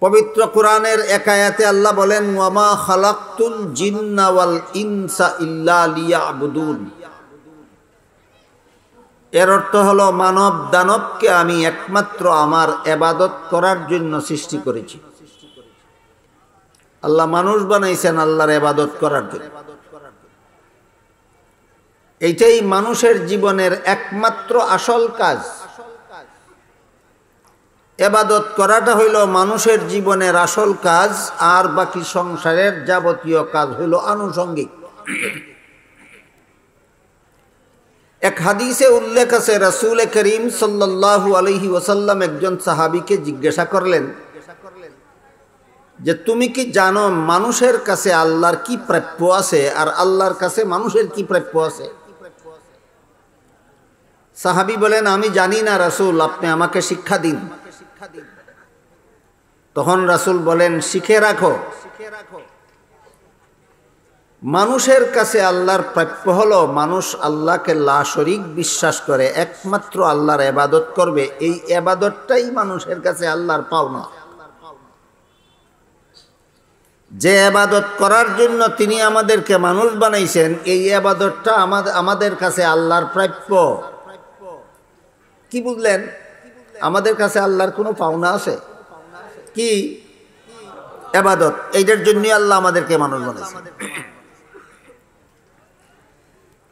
পবিত্র কোরআনের একায়াতে আল্লাহ বলেন, ওয়ামা খালাক্তুল জিন্না ওয়াল ইনসা ইল্লা লিয়াবুদুন। এর অর্থ হলো, মানব দানবকে আমি একমাত্র আমার এবাদত করার জন্য সৃষ্টি করেছি। আল্লাহ মানুষ বানাইছেন আল্লাহর এবাদত করার জন্য। এইটাই মানুষের জীবনের একমাত্র আসল কাজ। এবাদত করাটা হইল মানুষের জীবনের আসল কাজ, আর বাকি সংসারের যাবতীয় কাজ হইল আনুষঙ্গিক। এক হাদিসে উল্লেখ আছে, রাসুল করিম সাল্লাহু আলহি ওসাল্লাম একজন সাহাবিকে জিজ্ঞাসা করলেন যে, তুমি কি জানো মানুষের কাছে আল্লাহর কি প্রাপ্য আছে, আর আল্লাহর কাছে মানুষের কি প্রাপ্য আছে? সাহাবি বলেন, আমি জানি না রাসুল, আপনি আমাকে শিক্ষা দিন। তখন রাসুল বলেন শিখে রাখো। মানুষের কাছে আল্লাহর প্রাপ্য হলো মানুষ আল্লাহকে লা শরিক বিশ্বাস করে একমাত্র আল্লাহর এবাদত করবে। এই এবাদতটাই মানুষের কাছে আল্লাহর পাওনা। যে আবাদত করার জন্য তিনি আমাদেরকে মানুষ বানাইছেন এই আবাদতটা আমাদের আমাদের কাছে আল্লাহর প্রাপ্য। কি বুঝলেন? আমাদের কাছে আল্লাহর কোনো পাওনা আছে? কি? এবাদত, এইটার জন্যই আল্লাহ আমাদেরকে মানুষ বানাইছে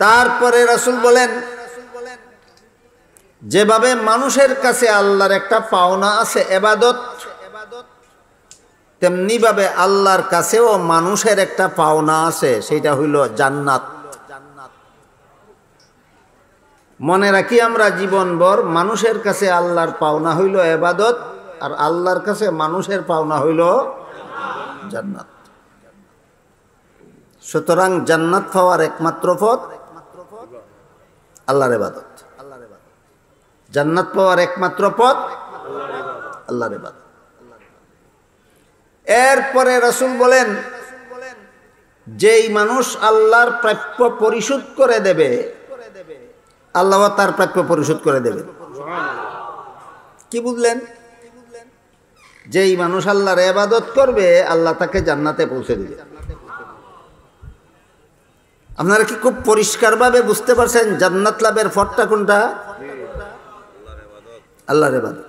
তারপরে রাসুল বলেন, যেভাবে মানুষের কাছে আল্লাহর একটা পাওনা আছে এবাদত তেমনি ভাবে আল্লাহর কাছেও মানুষের একটা পাওনা আছে, সেটা হইল জান্নাত। মনে রাখি আমরা জীবনভর মানুষের কাছে আল্লাহর পাওনা হইল এবাদত, আর আল্লাহর কাছে মানুষের পাওনা হইল জান্নাত। সুতরাং জান্নাত পাওয়ার একমাত্র পথ আল্লাহর এবাদত। জান্নাত পাওয়ার একমাত্র পথ আল্লাহর এবাদত। এরপরে রসুল বলেন, যেই মানুষ আল্লাহর প্রাপ্য পরিশোধ করে দেবে আল্লাহ তার প্রাপ্য পরিশোধ করে দেবে। কি বুঝলেন? যেই মানুষ আল্লাহর এবাদত করবে, আল্লাহ তাকে জান্নাতে পৌঁছে দেবে। আপনারা কি খুব পরিষ্কারভাবে বুঝতে পারছেন জান্নাত লাভের ফটটা কোনটা? আল্লাহর এবাদত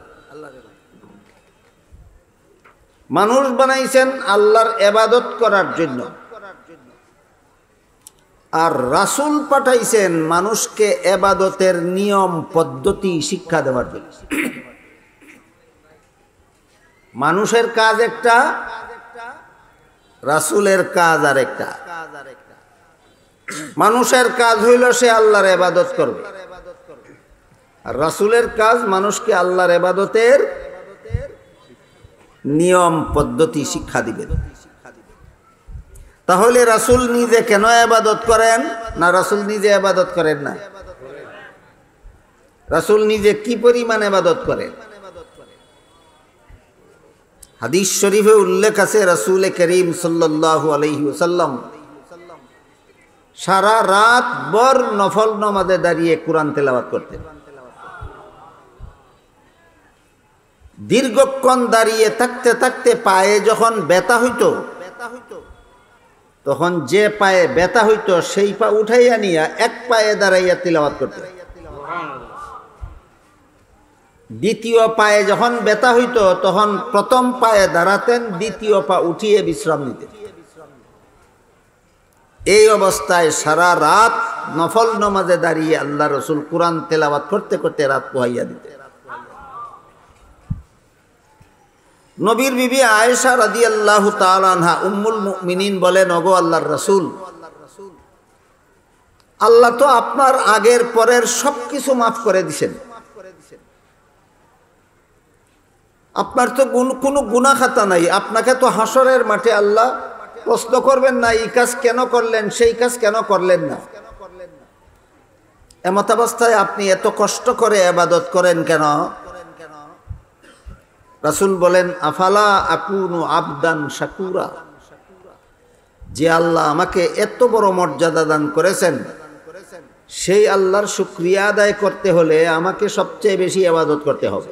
মানুষ বানাইছেন আল্লাহর এবাদত করার জন্য। আর রাসুল পাঠাইছেন মানুষকে এবাদতের নিয়ম, পদ্ধতি, শিক্ষা দেওয়ার জন্য। মানুষের কাজ একটা, রাসুলের কাজ আর একটা। মানুষের কাজ হইল সে আল্লাহর এবাদত করবে। আর রাসুলের কাজ মানুষকে আল্লাহর এবাদতের নিয়ম, পদ্ধতি, শিক্ষা দিবেন তাহলে রাসুল নিজে কেন আবাদত করেন না রাসুল নিজে আবাদত করেন না? রাসুল নিজে কি পরিমাণ আবাদত করেন? হাদিস শরীফে উল্লেখ আছে, রাসুল করিম সাল্লাম সারা রাত বর নফল নমাজে দাঁড়িয়ে কোরআন তেলাবাত করতেন। দীর্ঘক্ষণ দাঁড়িয়ে থাকতে থাকতে পায়ে যখন ব্যথা হইত তখন যে পায়ে ব্যথা হইত, সেই পা উঠাইয়া নিয়া এক পায়ে দাঁড়াইয়া তিলাবাত করতে। দ্বিতীয় পায়ে যখন ব্যথা হইত, তখন প্রথম পায়ে দাঁড়াতেন, দ্বিতীয় পা উঠিয়ে বিশ্রাম নিতেন। এই অবস্থায় সারা রাত নফল নমাজে দাঁড়িয়ে আল্লাহ রসুল কোরআন তেলাবাত করতে করতে রাত পোহাইয়া দিতেন। নবীর বিবি আয়েশা রাদি আল্লাহ তালানহা উম্মুল মিনিন বলেন অগো আল্লাহর রসুল, আল্লাহ তো আপনার আগের পরের সব কিছু মাফ করে দিছেন। আপনার তো কোনো গুণা খাতা নাই। আপনাকে তো হাসরের মাঠে আল্লাহ প্রশ্ন করবেন না, এই কাজ কেন করলেন, সেই কাজ কেন করলেন না? এমতাবস্থায় আপনি এত কষ্ট করে আবাদত করেন কেন? রাসুল বলেন, আফালা আকুনু আবদান শাকুরা? যে আল্লাহ আমাকে এত বড় মর্যাদা দান করেছেন, সেই আল্লাহর শুক্রিয়া আদায় করতে হলে আমাকে সবচেয়ে বেশি আবাদত করতে হবে।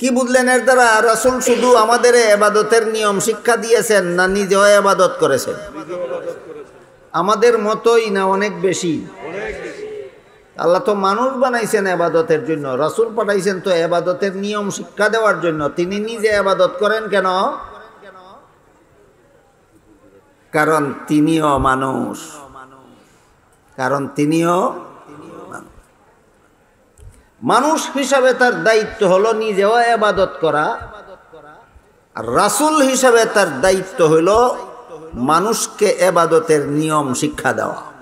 কি বুঝলেন এর দ্বারা? রাসুল শুধু আমাদের এবাদতের নিয়ম শিক্ষা দিয়েছেন না, নিজেও এবাদত করেছেন। আমাদের মতোই না অনেক বেশি? আল্লাহ তো মানুষ বানাইছেন এবাদতের জন্য, রাসুল পাঠাইছেন তো এবাদতের নিয়ম শিক্ষা দেওয়ার জন্য, তিনি নিজে এবাদত করেন কেন? কারণ তিনিও মানুষ। কারণ তিনিও মানুষ। হিসাবে তার দায়িত্ব হলো নিজেও এবাদত করা রাসুল হিসাবে তার দায়িত্ব হইল মানুষকে এবাদতের নিয়ম শিক্ষা দেওয়া।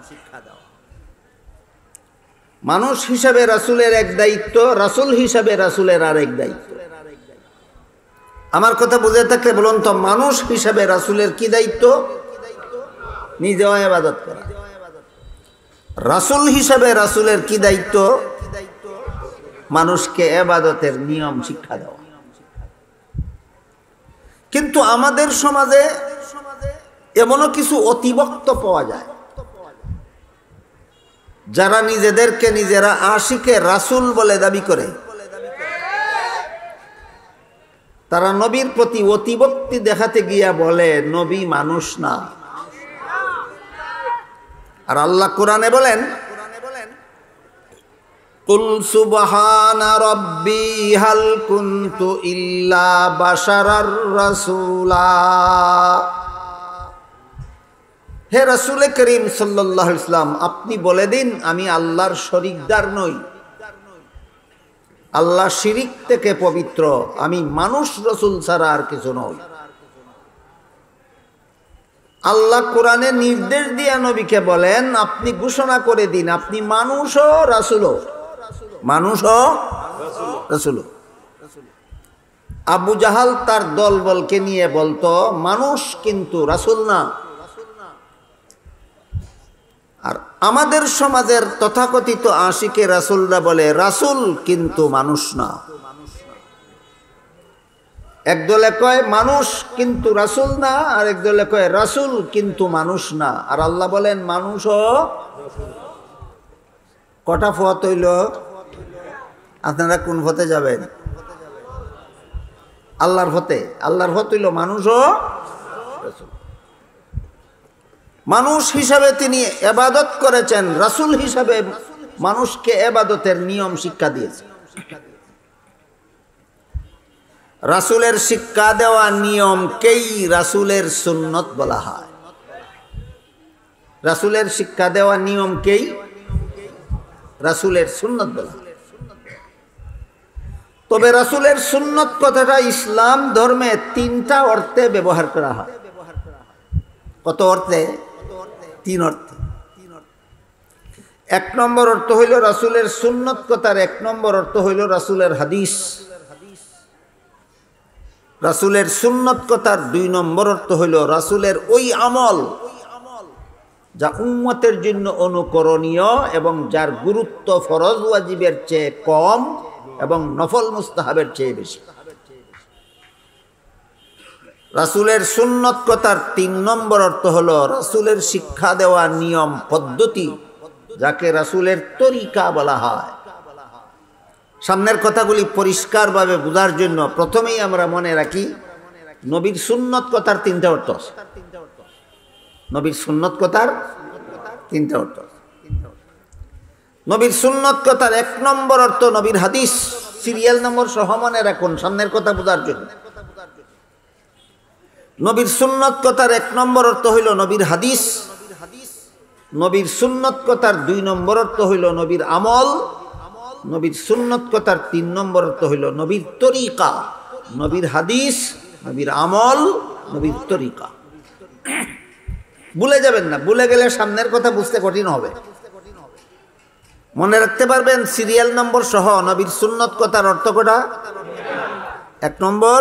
মানুষ হিসাবে রাসুলের এক দায়িত্ব, রাসুল হিসাবে রাসুলের আর এক দায়িত্ব। আমার কথা বুঝে থাকলে বলুন তো, মানুষ হিসাবে রাসুলের কি দায়িত্ব? নিজেও এবাদত করা। রাসুল হিসাবে রাসুলের কি দায়িত্ব? মানুষকে এবাদতের নিয়ম শিক্ষা দেওয়া। কিন্তু আমাদের সমাজে এমনও কিছু অতিভক্ত পাওয়া যায়। যারা নিজেদেরকে নিজেরা আশিকে রাসুল বলে দাবি করে, তারা নবীর প্রতি অতিভক্তি দেখাতে গিয়া বলে, নবী মানুষ না। আর আল্লাহ কোরআনে বলেন, কুল সুবহানা হে রাসূলে করিম ইসলাম আপনি বলে দিন, আমি আল্লাহর শরিকদার নই। আল্লাহ শিরিক থেকে পবিত্র, আমি মানুষ রসুল ছাড়া আর কিছু নই। আল্লাহ কোরআনে নির্দেশ দিয়া নবীকে বলেন, আপনি ঘোষণা করে দিন, আপনি মানুষও রাসুলও। মানুষও রাসুলও। আবু জাহাল তার দল দলবলকে নিয়ে বলতো, মানুষ কিন্তু রাসুল না আর আমাদের সমাজের তথাকথিত আশিকে রাসুলরা বলে, রাসুল কিন্তু মানুষ না। একদলে কয়, মানুষ কিন্তু রাসুল না। আর একদলে কয়, রাসুল কিন্তু মানুষ না। আর আল্লাহ বলেন মানুষও কটা ফত হইল আপনারা কোন ফতে যাবেন? আল্লাহর ফতে। আল্লাহর ফত হইল মানুষও। মানুষ হিসাবে তিনি এবাদত করেছেন, রাসুল হিসাবে মানুষকে এবাদতের নিয়ম শিক্ষা দিয়েছেন। রাসুলের শিক্ষা দেওয়া নিয়মকেই রাসুলের সুন্নত বলা হয়? রাসুলের শিক্ষা দেওয়া নিয়মকেই রাসুলের সুন্নত বলা হয়। তবে রাসুলের সুন্নত কথাটা ইসলাম ধর্মে তিনটা অর্থে ব্যবহার করা হয়। কত অর্থে? তিন অর্থে। এক নম্বর অর্থ হইল রাসুলের সুন্নত কথার এক নম্বর অর্থ হইল রাসুলের হাদিস। রাসুলের সুন্নত কথার দুই নম্বর অর্থ হইল রাসুলের ওই আমল যা উম্মতের জন্য অনুকরণীয় এবং যার গুরুত্ব ফরজ, ওয়াজিবের চেয়ে কম এবং নফল মুস্তাহাবের চেয়ে বেশি। রাসুলের সুন্নত কথার তিন নম্বর অর্থ হল রাসুলের শিক্ষা দেওয়া নিয়ম, পদ্ধতি, যাকে রাসুলের তরিকা বলা হয়। সামনের কথাগুলি পরিষ্কারভাবে বোঝার জন্য প্রথমেই আমরা মনে রাখি, নবীর সুন্নত কথার তিনটা অর্থ। নবীর সুন্নত কথার তিনটা অর্থ নবীর সুন্নত কথার এক নম্বর অর্থ নবীর হাদিস, সিরিয়াল নম্বর সহ মনে রাখুন সামনের কথা বোঝার জন্য। নবীর সুন্নত কথার এক নম্বর অর্থ হইল নবীর হাদিস। নবীর সুন্নত কথার দুই নম্বর অর্থ হইল নবীর আমল। নবীর সুন্নত কথার তিন নম্বর অর্থ হইল নবীর তরিকা। নবীর হাদিস, নবীর আমল, নবীর তরিকা। ভুলে যাবেন না, ভুলে গেলে সামনের কথা বুঝতে কঠিন হবে। মনে রাখতে পারবেন, সিরিয়াল নম্বর সহ নবীর সুন্নত কথার অর্থ কটা? এক নম্বর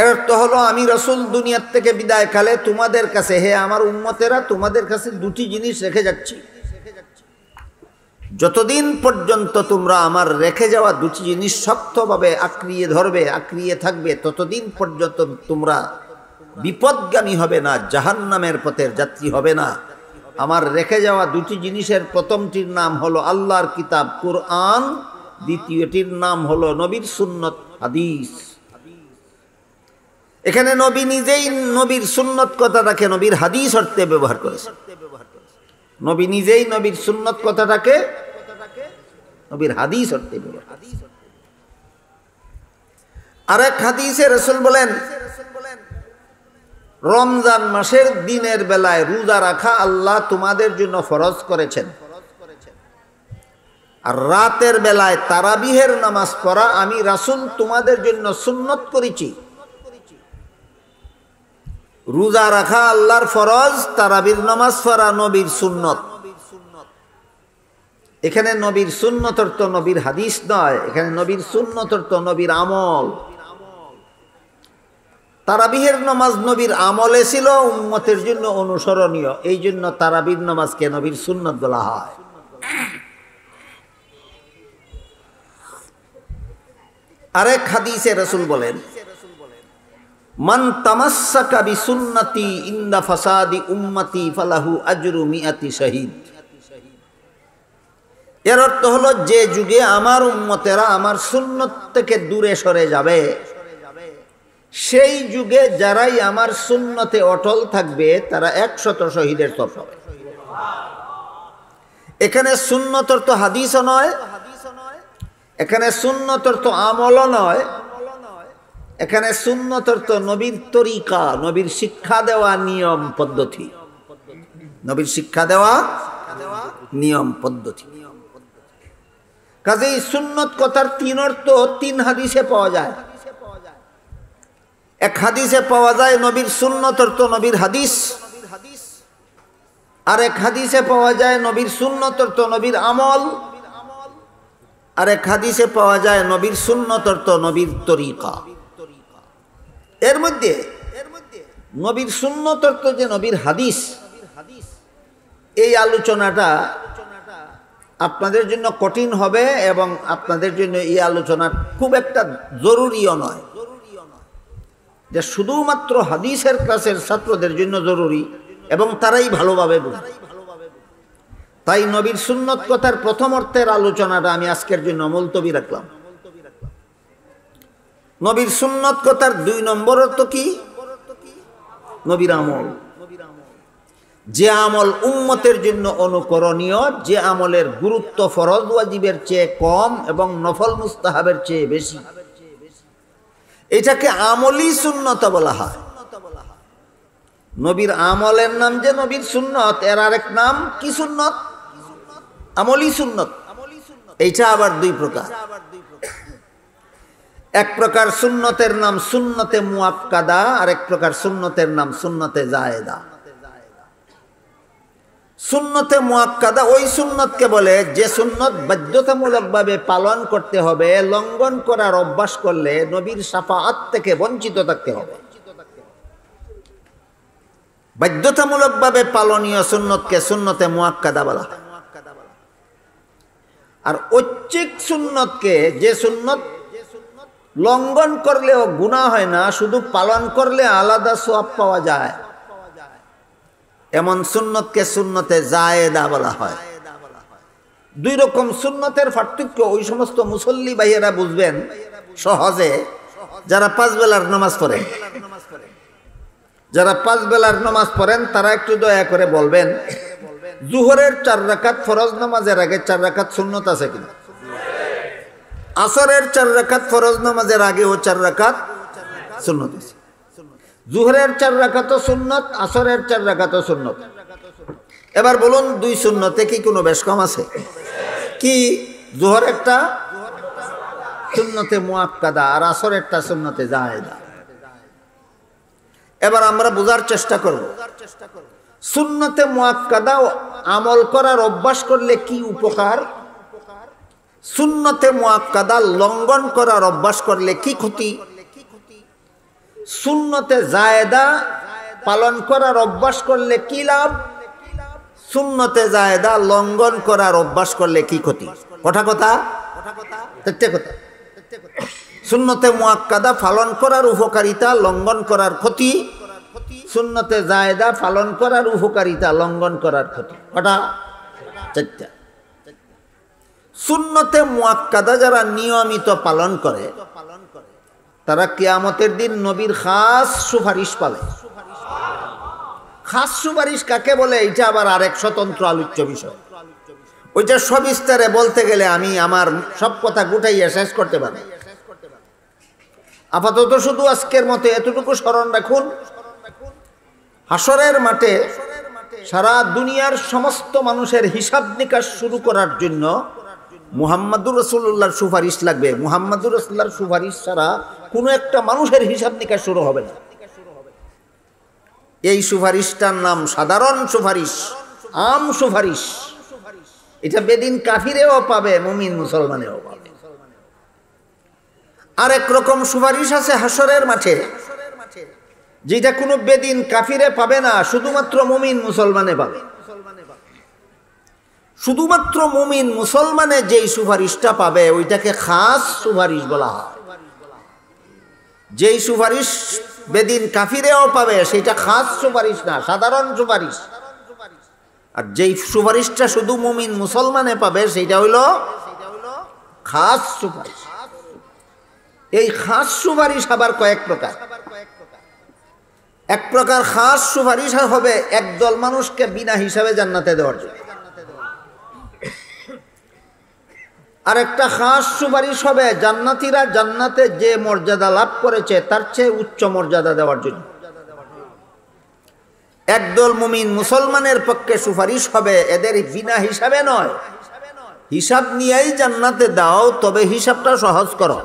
এর অর্থ হলো, আমি রসুল দুনিয়ার থেকে বিদায় কালে তোমাদের কাছে, হে আমার উম্মতেরা, তোমাদের কাছে দুটি জিনিস রেখে যাচ্ছি। যতদিন পর্যন্ত তোমরা আমার রেখে যাওয়া দুটি জিনিস শক্তভাবে আঁকড়িয়ে ধরবে, আঁকড়িয়ে থাকবে, ততদিন পর্যন্ত তোমরা বিপদগামী হবে না জাহান নামের পথের যাত্রী হবে না। আমার রেখে যাওয়া দুটি জিনিসের প্রথমটির নাম হলো আল্লাহর কিতাব, কুরআন। দ্বিতীয়টির নাম হলো নবীর সুন্নত, হাদিস। এখানে নবী নিজেই নবীর সুন্নত কথাটাকে নবীর হাদিস অর্থে ব্যবহার করেছে। নবী নিজেই নবীর সুন্নত কথাটাকে নবীর হাদিস অর্থে ব্যবহার আরেক হাদিসে রসুল বলেন, রমজান মাসের দিনের বেলায় রোজা রাখা আল্লাহ তোমাদের জন্য ফরজ করেছেন। আর রাতের বেলায় তারাবিহের নামাজ পড়া আমি রাসুল তোমাদের জন্য সুন্নত করেছি। রোজা রাখা আল্লাহর ফরজ, তারাবির নামাজ পড়া নবীর সুন্নত। এখানে নবীর সুন্নতর তো নবীর হাদিস নয়, এখানে নবীর সুন্নতর তো নবীর আমল। তারাবিহের নমাজ নবীর আমলে ছিল, উম্মতের জন্য অনুসরণীয়। এই জন্য তারাবির নামাজকে নবীর সুন্নত বলা হয়। আরেক হাদিসে রসুল বলেন মান তামাসাকা বিসুন্নতি ইন্দা ফাসাদি উম্মতি ফালাহু আজরু মিয়াতি শহীদ। এর অর্থ হলো, যে যুগে আমার উম্মতেরা আমার সুন্নত থেকে দূরে সরে যাবে, সেই যুগে যারাই আমার সুন্নতে অটল থাকবে, তারা একশত শহীদের সব হবে এখানে সুন্নতর তো হাদিসও নয়, এখানে সুন্নতর তো আমলও নয় এখানে সুন্নতর তো নবীর তরিকা, নবীর শিক্ষা দেওয়া নিয়ম পদ্ধতি। নবীর শিক্ষা দেওয়া নিয়ম পদ্ধতি। কাজেই সুন্নত কথার তিন অর্থ তিন হাদিসে পাওয়া যায়। এক হাদিসে পাওয়া যায় নবীর সুন্নত অর্থ নবীর হাদিস। আর এক হাদিসে পাওয়া যায় নবীর সুন্নত অর্থ নবীর আমল। আর এক হাদিসে পাওয়া যায় নবীর সুন্নত অর্থ নবীর তরিকা। এর মধ্যে নবীর সুন্নত অর্থ যে নবীর হাদিস, এই আলোচনাটা আপনাদের জন্য কঠিন হবে এবং আপনাদের জন্য এই আলোচনা খুব একটা জরুরিও নয়। যে শুধুমাত্র হাদিসের ক্লাসের ছাত্রদের জন্য জরুরি এবং তারাই ভালোভাবে বুঝবে তাই নবীর সুন্নত কথার প্রথম অর্থের আলোচনাটা আমি আজকের জন্য মুলতবি রাখলাম। নবীর সুন্নত কথার দুই নম্বর অর্থ কি? নবীর আমল। যে আমল উম্মতের জন্য অনুকরণীয়, যে আমলের গুরুত্ব ফরজ, ওয়াজিবের চেয়ে কম এবং নফল মুস্তাহাবের চেয়ে বেশি। এটাকে আমলি সুন্নত বলা হয়। নবীর আমলের নাম যে নবীর সুন্নত, এর আরেক নাম কি সুন্নত? আমলি সুন্নত। এইটা আবার দুই প্রকার। এক প্রকার সুন্নতের নাম সুন্নতে মুয়াক্কাদা আর এক প্রকার সুন্নতের নাম সুন্নতে জায়েদা। সুন্নতে মুয়াক্কাদা ওই সুন্নতকে বলে যে সুন্নত বাধ্যতামূলকভাবে পালন করতে হবে, লঙ্ঘন করার অভ্যাস করলে নবীর সাফাআত থেকে বঞ্চিত থাকতে হবে। বাধ্যতামূলকভাবে পালনীয় সুন্নতকে সুন্নতে মুয়াক্কাদা বলা হয়। আর ঐচ্ছিক সুন্নতকে যে সুন্নত লঙ্ঘন করলেও গুণা হয় না, শুধু পালন করলে আলাদা সোয়াব পাওয়া যায়। এমন সুন্নতকে সুন্নতে জায়েদা বলা হয়। দুই রকম সুন্নতের পার্থক্য ওই সমস্ত মুসল্লি ভাইয়েরা বুঝবেন সহজে, যারা পাঁচ বেলার নামাজ পড়ে। যারা পাঁচ বেলার নামাজ পড়েন, তারা একটু দয়া করে বলবেন, জুহরের চার রাকাত ফরজ নামাজের আগে চার রাকাত সুন্নত আছে কিনা? আসরের চার রাকাত ফরজ নামাজের আগে ও চার রাকাত সুন্নত আছে। জুহরের চার রাকাত সুন্নত, আসরের চার রাকাত সুন্নত। এবার বলুন, দুই শূন্যতে কি কোনো বেশ কম আছে? কি জোহর একটা শূন্যতে মুয়াক্কাদা আর আসর একটা শূন্যতে জায়দা? এবার আমরা বোঝার চেষ্টা করব। সুন্নতে মুয়াক্কাদা আমল করার অভ্যাস করলে কি উপকার? সুন্নতে মুয়াক্কাদা লঙ্ঘন করার অভ্যাস করলে কি ক্ষতি? সুন্নতে জায়দা পালন করার অভ্যাস করলে কি লাভ? সুন্নতে জায়দা লঙ্ঘন করার অভ্যাস করলে কি ক্ষতি? কথা কথা? কথা। সুন্নতে মুয়াক্কাদা পালন করার উপকারিতা লঙ্ঘন করার ক্ষতি। সুন্নতে জায়দা পালন করার উপকারিতা লঙ্ঘন করার ক্ষতি। কটা চারটা সুন্নতে মুয়াক্কাদা যারা নিয়মিত পালন করে, তারা কিয়ামতের দিন নবীর খাস সুপারিশ পাবে খাস সুপারিশ কাকে বলে? এটা আবার আরেক স্বতন্ত্র আলোচ্য বিষয়। ওইটা সবিস্তারে বলতে গেলে আমি আমার সব কথা গুটাইয়া শেষ করতে পারি। আপাতত শুধু আজকের মতো এতটুকু স্মরণ রাখুন। হাসরের মাঠে সারা দুনিয়ার সমস্ত মানুষের হিসাব নিকাশ শুরু করার জন্য মুহাম্মাদুর রসুল্লাহর সুপারিশ লাগবে। মুহাম্মাদুর রসুল্লাহর সুপারিশ ছাড়া কোনো একটা মানুষের হিসাব নিকাশ শুরু হবে না। এই সুপারিশটার নাম সাধারণ সুপারিশ, আম সুপারিশ। এটা বেদিন কাফিরেও পাবে, মুমিন মুসলমানেও পাবে। আরেক রকম সুপারিশ আছে হাসরের মাঠে, যেটা কোনো বেদিন কাফিরে পাবে না, শুধুমাত্র মুমিন মুসলমানে পাবে। শুধুমাত্র মুমিন মুসলমানে যেই সুপারিশটা পাবে, ওইটাকে খাস সুপারিশ বলা হয়। যেই সুপারিশ বেদিন কাফিরেও পাবে, সেটা খাস সুপারিশ না, সাধারণ সুপারিশ। আর যেই সুপারিশটা শুধু মুমিন মুসলমানে পাবে সেইটা হইল খাস সুপারিশ। এই খাস সুপারিশ আবার কয়েক প্রকার। এক প্রকার খাস সুপারিশ হবে একদল মানুষকে বিনা হিসাবে জান্নাতে দেওয়ার জন্য। আর একটা খাস সুপারিশ হবে, জান্নাতিরা জান্নাতে যে মর্যাদা লাভ করেছে, তার চেয়ে উচ্চ মর্যাদা দেওয়ার জন্য। একদল মুমিন মুসলমানের পক্ষে সুপারিশ হবে, এদের বিনা হিসাবে নয়। হিসাব নিয়েই জান্নাতে দাও, তবে হিসাবটা সহজ করো।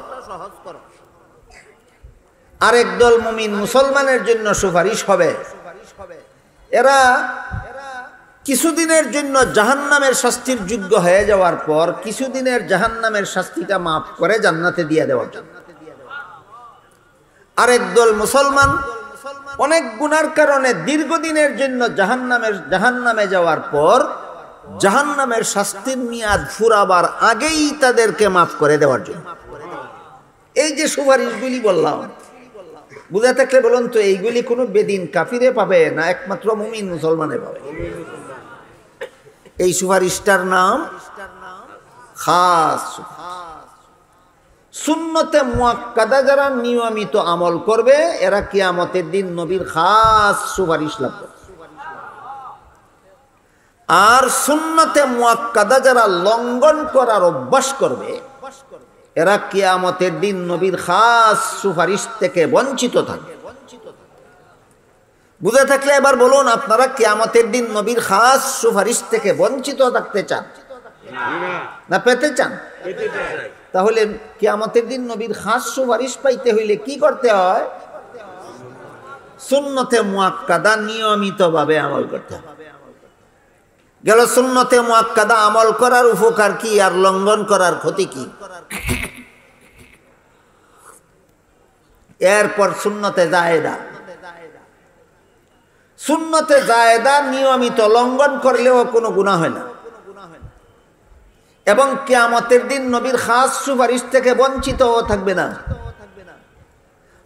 আর একদল মুমিন মুসলমানের জন্য সুপারিশ হবে। এরা কিছুদিনের জন্য জাহান্নামের শাস্তির যোগ্য হয়ে যাওয়ার পর কিছুদিনের জাহান্নামের শাস্তিটা মাফ করে জান্নাতে দিয়ে দেওয়ার জন্য। আরেক দল মুসলমান, অনেক গুনার কারণে দীর্ঘদিনের জন্য জাহান্নামের, জাহান্নামে যাওয়ার পর জাহান্নামের শাস্তির মেয়াদ ফুরাবার আগেই তাদেরকে মাফ করে দেওয়ার জন্য। এই যে সুপারিশগুলি বললাম বুঝে থাকলে বলুন তো, এইগুলি কোনো বেদিন কাফিরে পাবে না একমাত্র মুমিন মুসলমানে পাবে? এই সুপারিশটার নাম খাস। সুন্নতে মুয়াক্কাদা যারা নিয়মিত আমল করবে, এরা কিয়ামতের দিন নবীর খাস সুপারিশ লাভ করবে। আর সুন্নতে মুয়াক্কাদা যারা লঙ্ঘন করার অভ্যাস করবে, এরা কিয়ামতের দিন নবীর খাস সুপারিশ থেকে বঞ্চিত থাকবে। বুঝে থাকলে এবার বলুন, আপনারা কিয়ামতের দিন নবীর খাস সুপারিশ থেকে বঞ্চিত থাকতে চান? না পেতে চান? তাহলে কিয়ামতের দিন নবীর খাস সুপারিশ পাইতে হইলে কি করতে হয়? সুন্নতে মুয়াক্কাদা নিয়মিতভাবে আমল করতে হবে। গেল সুন্নতে মুয়াক্কাদা আমল করার উপকার কি আর লঙ্ঘন করার ক্ষতি কি? এরপর শূন্যতে জায়দা। শূন্যতে জায়দা নিয়মিত লঙ্ঘন করলেও কোনো গুণা হয় না। এবং কেয়ামতের দিন নবীর খাস সুপারিশ থেকে বঞ্চিত থাকবে না।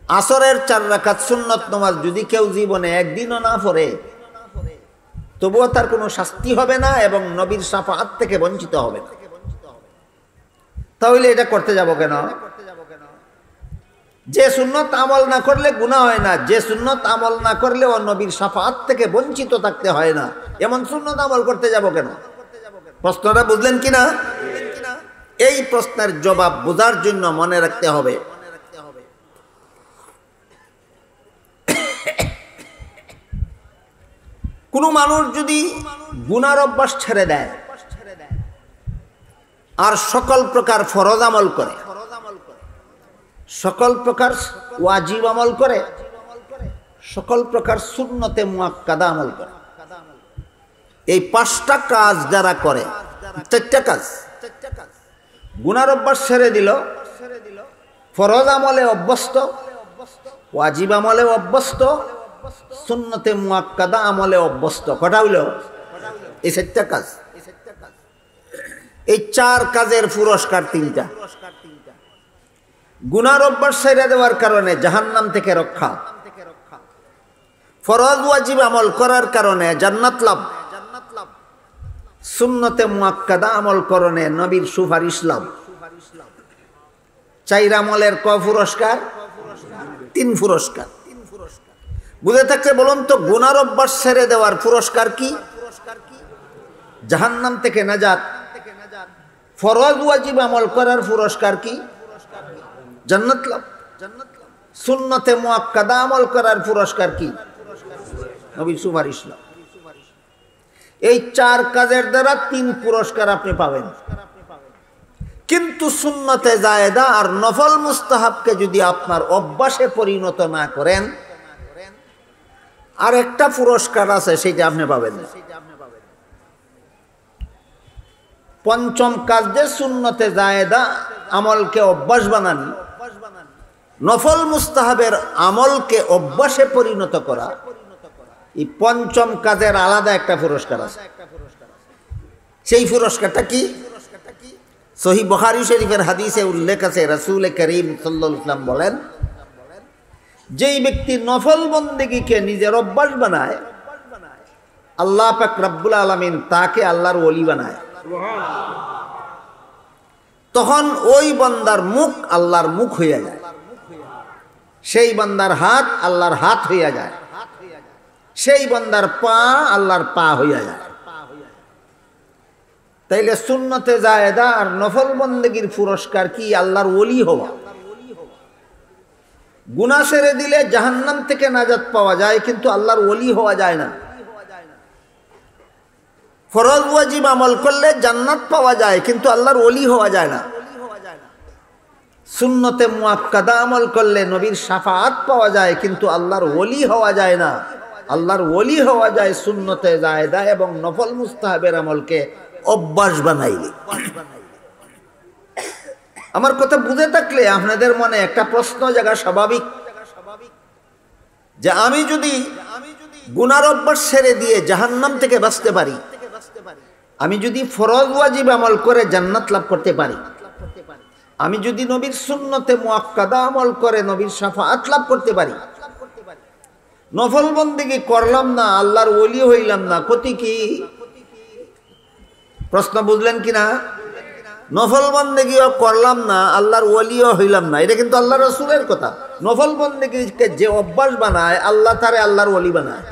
আসরের চার রাখাত সুন্নত নমাজ যদি কেউ জীবনে একদিনও না পড়ে, তবুও তার কোনো শাস্তি হবে না এবং নবীর সাফাত থেকে বঞ্চিত হবে না। তাহলে এটা করতে যাব কেন? যে সুন্নত আমল না করলে গুণা হয় না, যে সুন্নত আমল না করলে ও নবীর সাফাত থেকে বঞ্চিত থাকতে হয় না। এমন সুন্নত আমল করতে যাব কেন? প্রশ্নটা বুঝলেন কিনা? এই প্রশ্নের জবাব বোঝার জন্য মনে রাখতে হবে। কোনো মানুষ যদি গুনার অভ্যাস ছেড়ে দেয় আর সকল প্রকার ফরজ আমল করে সকল প্রকার ওয়াজিব আমল করে, সকল প্রকার শূন্যতে মুয়াক্কাদা আমল করে। এই পাঁচটা কাজ যারা করে, চারটা কাজ, গুনার অভ্যাস ছেড়ে দিল, ফরজ আমলে অভ্যস্ত, ওয়াজিব আমলে অভ্যস্ত, সুন্নতে মুয়াক্কাদা আমলে অভ্যস্ত। কটা হইল? এই চারটা কাজ। এই চার কাজের পুরস্কার তিনটা। গুনার অভ্যাস সাইরা দেওয়ার কারণে জাহান্নাম থেকে রক্ষা। ফরজ ওয়াজিব আমল করার কারণে জান্নাত লাভ। সুন্নতে মুয়াক্কাদা আমল করণে নবীর সুপারিশ লাভ। চাইর আমলের ক পুরস্কার? তিন পুরস্কার। বুঝে থাকতে বলুন তো, গুনার অভ্যাস ছেড়ে দেওয়ার পুরস্কার কি? জাহান্নাম থেকে নাজাত। ফরজ ওয়াজিব আমল করার পুরস্কার কি? জান্নাত লাভ। সুন্নতে মুয়াক্কাদা আমল করার পুরস্কার কি? নবীর সুপারিশ লাভ। এই চার কাজের দ্বারা তিন পুরস্কার আপনি পাবেন। কিন্তু সুন্নতে জায়দা আর নফল মুস্তাহাবকে যদি আপনার অভ্যাসে পরিণত না করেন আর একটা পুরস্কার আছে, সেটা আপনি পাবেন। পঞ্চম কাজ যে সুন্নতে জায়দা আমলকে অভ্যাস বানান নফল মুস্তাহাবের আমলকে অভ্যাসে পরিণত করা এই পঞ্চম কাজের আলাদা একটা পুরস্কার আছে। সেই পুরস্কারটা কি? সহি বখারি শরীফের হাদিসে উল্লেখ আছে রাসুল করিম সাল্লাম বলেন যেই ব্যক্তি নফল বন্দেগীকে নিজের অভ্যাস বানায় আল্লাহ পাক রব্বুল আলমিন তাকে আল্লাহর ওলি বানায়। তখন ওই বন্দার মুখ আল্লাহর মুখ হইয়া যায়। সেই বান্দার হাত আল্লাহর হাত হইয়া যায়। সেই বন্দার পা আল্লাহর পা হইয়া যায়। তাইলে সুন্নতে জায়দা আর নফল বন্দগীর পুরস্কার কি আল্লাহর ওলি হওয়া? গুনা সেরে দিলে জাহান্নাম থেকে নাজাত পাওয়া যায়, কিন্তু আল্লাহর ওলি হওয়া যায় না। ফরজ ওয়াজিব আমল করলে জান্নাত পাওয়া যায়, কিন্তু আল্লাহর ওলি হওয়া যায় না। সুন্নতে মুয়াক্কাদা আমল করলে নবীর সাফাত পাওয়া যায়, কিন্তু আল্লাহর ওলি হওয়া যায় না। আল্লাহর ওলি হওয়া যায় শূন্যতে জায়দা এবং নফল মুস্তাহাবের আমলকে অভ্যাস বানাইলে। আমার কথা বুঝে থাকলে আপনাদের মনে একটা প্রশ্ন জায়গা স্বাভাবিক। যে আমি যদি গুনার অভ্যাস ছেড়ে দিয়ে জাহান্নাম থেকে বাঁচতে পারি, আমি যদি ফরজ ওয়াজিব আমল করে জান্নাত লাভ করতে পারি আমি যদি নবীর সুন্নতে মুয়াক্কাদা আমল করে, নবীর সাফাত লাভ করতে পারি। নফল বন্দিকে করলাম না, আল্লাহর ওলি হইলাম না, ক্ষতি কি? প্রশ্ন বুঝলেন কি না নফল বন্দেগিও করলাম না, আল্লাহর ওলিও হইলাম না। এটা কিন্তু আল্লাহ রসুলের কথা। নফল বন্দেগিকে যে অভ্যাস বানায়, আল্লাহ তারে আল্লাহর ওলি বানায়।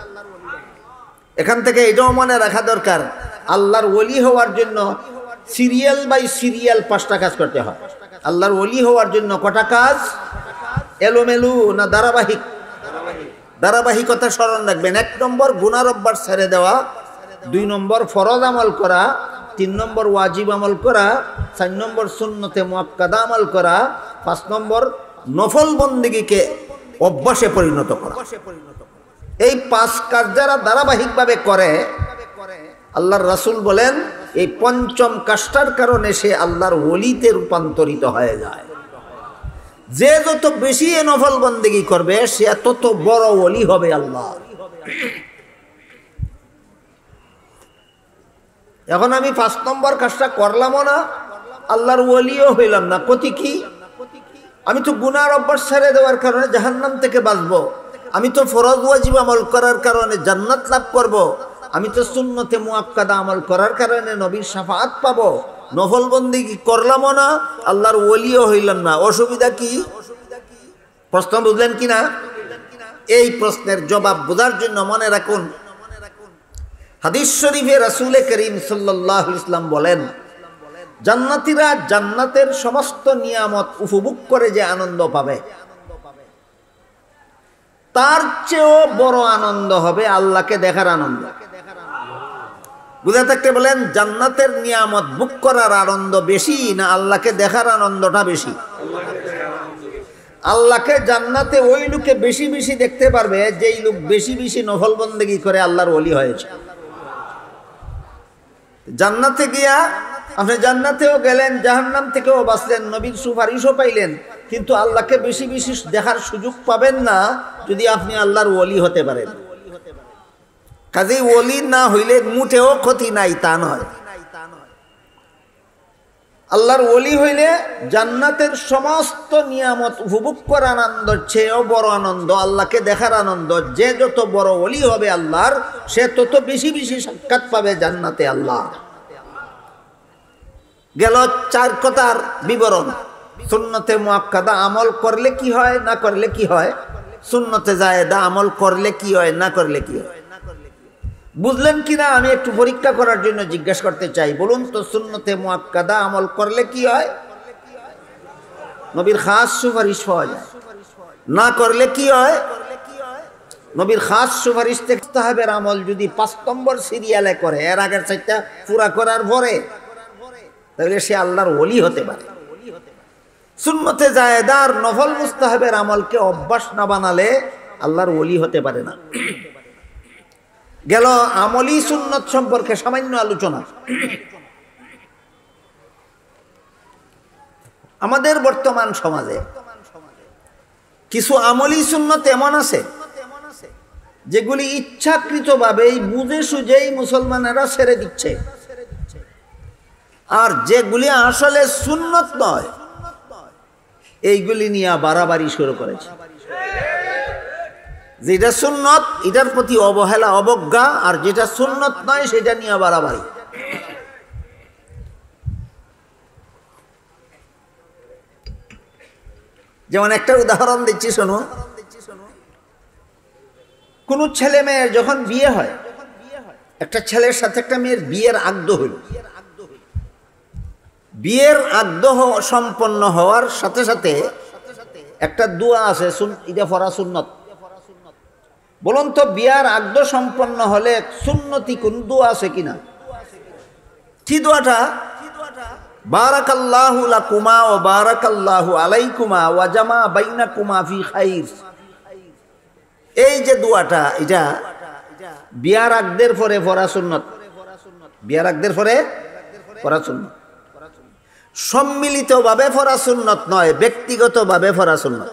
এখান থেকে এটাও মনে রাখা দরকার, আল্লাহর ওলি হওয়ার জন্য সিরিয়াল বাই সিরিয়াল পাঁচটা কাজ করতে হয়। আল্লাহর ওলি হওয়ার জন্য কটা কাজ? এলোমেলু না ধারাবাহিক? ধারাবাহিকতা স্মরণ রাখবেন। এক নম্বর অভ্যাস ছেড়ে দেওয়া। দুই নম্বর, ফরজ আমল করা। তিন নম্বর, ওয়াজিব আমল করা। চার নম্বর শূন্যতে মোয়াক্কাদা আমল করা। পাঁচ নম্বর নফল বন্দিগিকে অভ্যাসে পরিণত করা। এই পাঁচ কাজ যারা ধারাবাহিকভাবে করে, আল্লাহর রাসুল বলেন এই পঞ্চম কাজটার কারণে সে আল্লাহর ওলিতে রূপান্তরিত হয়ে যায়। যে যত বেশি এ নফল বন্দেগি করবে, সে তত বড় ওলি হবে আল্লাহ। এখন আমি পাঁচ নম্বর কাজটা করলামও না, আল্লাহর ওলিও হইলাম না। ক্ষতি কি? আমি তো গুনার অভ্যাস ছেড়ে দেওয়ার কারণে জাহান্নাম থেকে বাঁচবো। আমি তো ফরজ ওয়াজিব আমল করার কারণে জান্নাত লাভ করব। আমি তো শূন্যতে মুয়াক্কাদা আমল করার কারণে নবীর সাফাত পাবো। নফল বন্দি কি করলামও না? আল্লাহর ওলিও হইলাম না। অসুবিধা কি? প্রশ্ন বুঝলেন কি না এই প্রশ্নের জবাব বোঝার জন্য মনে রাখুন, হাদিস শরীফে রাসুলে করিম সাল্লাহ ইসলাম বলেন, জান্নাতিরা জান্নাতের সমস্ত নিয়ামত উপভোগ করে যে আনন্দ পাবে। তার চেয়েও বড় আনন্দ হবে আল্লাহকে দেখার আনন্দ। বুঝে থাকতে বলেন, জান্নাতের নিয়ামত বুক করার আনন্দ বেশি না আল্লাহকে দেখার আনন্দটা বেশি? আল্লাহকে জান্নাতে ওই লোকে বেশি বেশি দেখতে পারবে, যেই লোক বেশি বেশি নফল বন্দেগি করে আল্লাহর অলি হয়েছে। জান্নাতে গিয়া আপনি জান্নাতেও গেলেন, জাহান্নাম থেকেও বাঁচলেন, নবীর সুপারিশও পাইলেন, কিন্তু আল্লাহকে বেশি বেশি দেখার সুযোগ পাবেন না যদি আপনি আল্লাহর ওলি হতে পারেন। কাজেই ওলি না হইলে মুঠেও ক্ষতি নাই, তা নয়। আল্লাহর ওলি হইলে জান্নাতের সমস্ত নিয়ামত উপভোগ করার আনন্দ, চেয়েও বড় আনন্দ, আল্লাহকে দেখার আনন্দ। যে যত বড় ওলি হবে আল্লাহর, সে তত বেশি বেশি সাক্ষাৎ পাবে জান্নাতে আল্লাহ। গেল চার কথার বিবরণ। সুন্নতে মুআক্কাদা আমল করলে কি হয়, না করলে কি হয়? সুন্নতে জায়েদা আমল করলে কি হয়, না করলে কি হয়? বুঝলেন কিনা? আমি একটু পরীক্ষা করার জন্য জিজ্ঞাসা করতে চাই। বলুন তো, সুন্নতে মুআক্কাদা আমল করলে কি হয়? নবীর খাস সুপারিশ পাওয়া যায়। না করলে কি হয়? নবীর খাস সুপারিশ থেকে সাহেবের আমল যদি পাঁচ নম্বর সিরিয়ালে করে, এর আগের চারটা পুরা করার পরে, তাহলে সে আল্লাহর ওলি হতে পারে। সুন্নতে জায়দার নফল মুস্তাহাবের আমলকে অভ্যাস না বানালে আল্লাহর ওলি হতে পারে না। গেল আমলি সুন্নত সম্পর্কে সামান্য আলোচনা। আমাদের বর্তমান সমাজে কিছু আমলি সুন্নত এমন আছে যেগুলি ইচ্ছাকৃতভাবেই বুঝে সুঝেই মুসলমানেরা ছেড়ে দিচ্ছে। আর যেগুলি আসলে সুন্নত নয়, এইগুলি নিয়ে বাড়াবাড়ি শুরু করেছে। যেটা সুন্নত, এটার প্রতি অবহেলা, অবজ্ঞা, আর যেটা সুন্নত নয়, সেটা নিয়ে বাড়াবাড়ি। যেমন একটা উদাহরণ দিচ্ছি, শোনো। কোন ছেলে মেয়ের যখন বিয়ে হয়, একটা ছেলের সাথে একটা মেয়ের বিয়ের আগ্রহ হইল বিয়ের আগ্রহ সম্পন্ন হওয়ার সাথে সাথে একটা দোয়া আছে এটা ফরা সুন্নত। বলুন তো, বিয়ার আগ্রহ সম্পন্ন হলে সুন্নতি কোন দোয়া আছে কিনা? কি দোয়াটা? বারাকাল্লাহু লাকুমা ও বারাকাল্লাহু আলাইকুমা ওয়া জামা বাইনাকুমা ফি খাইর। এই যে দোয়াটা, এটা বিয়ার আগদের পরে ফরা সুন্নত। বিয়ার আগদের পরে ফরা সুন্নত। সম্মিলিতভাবে ফরা সুন্নত নয়, ব্যক্তিগতভাবে ফরা সুন্নত।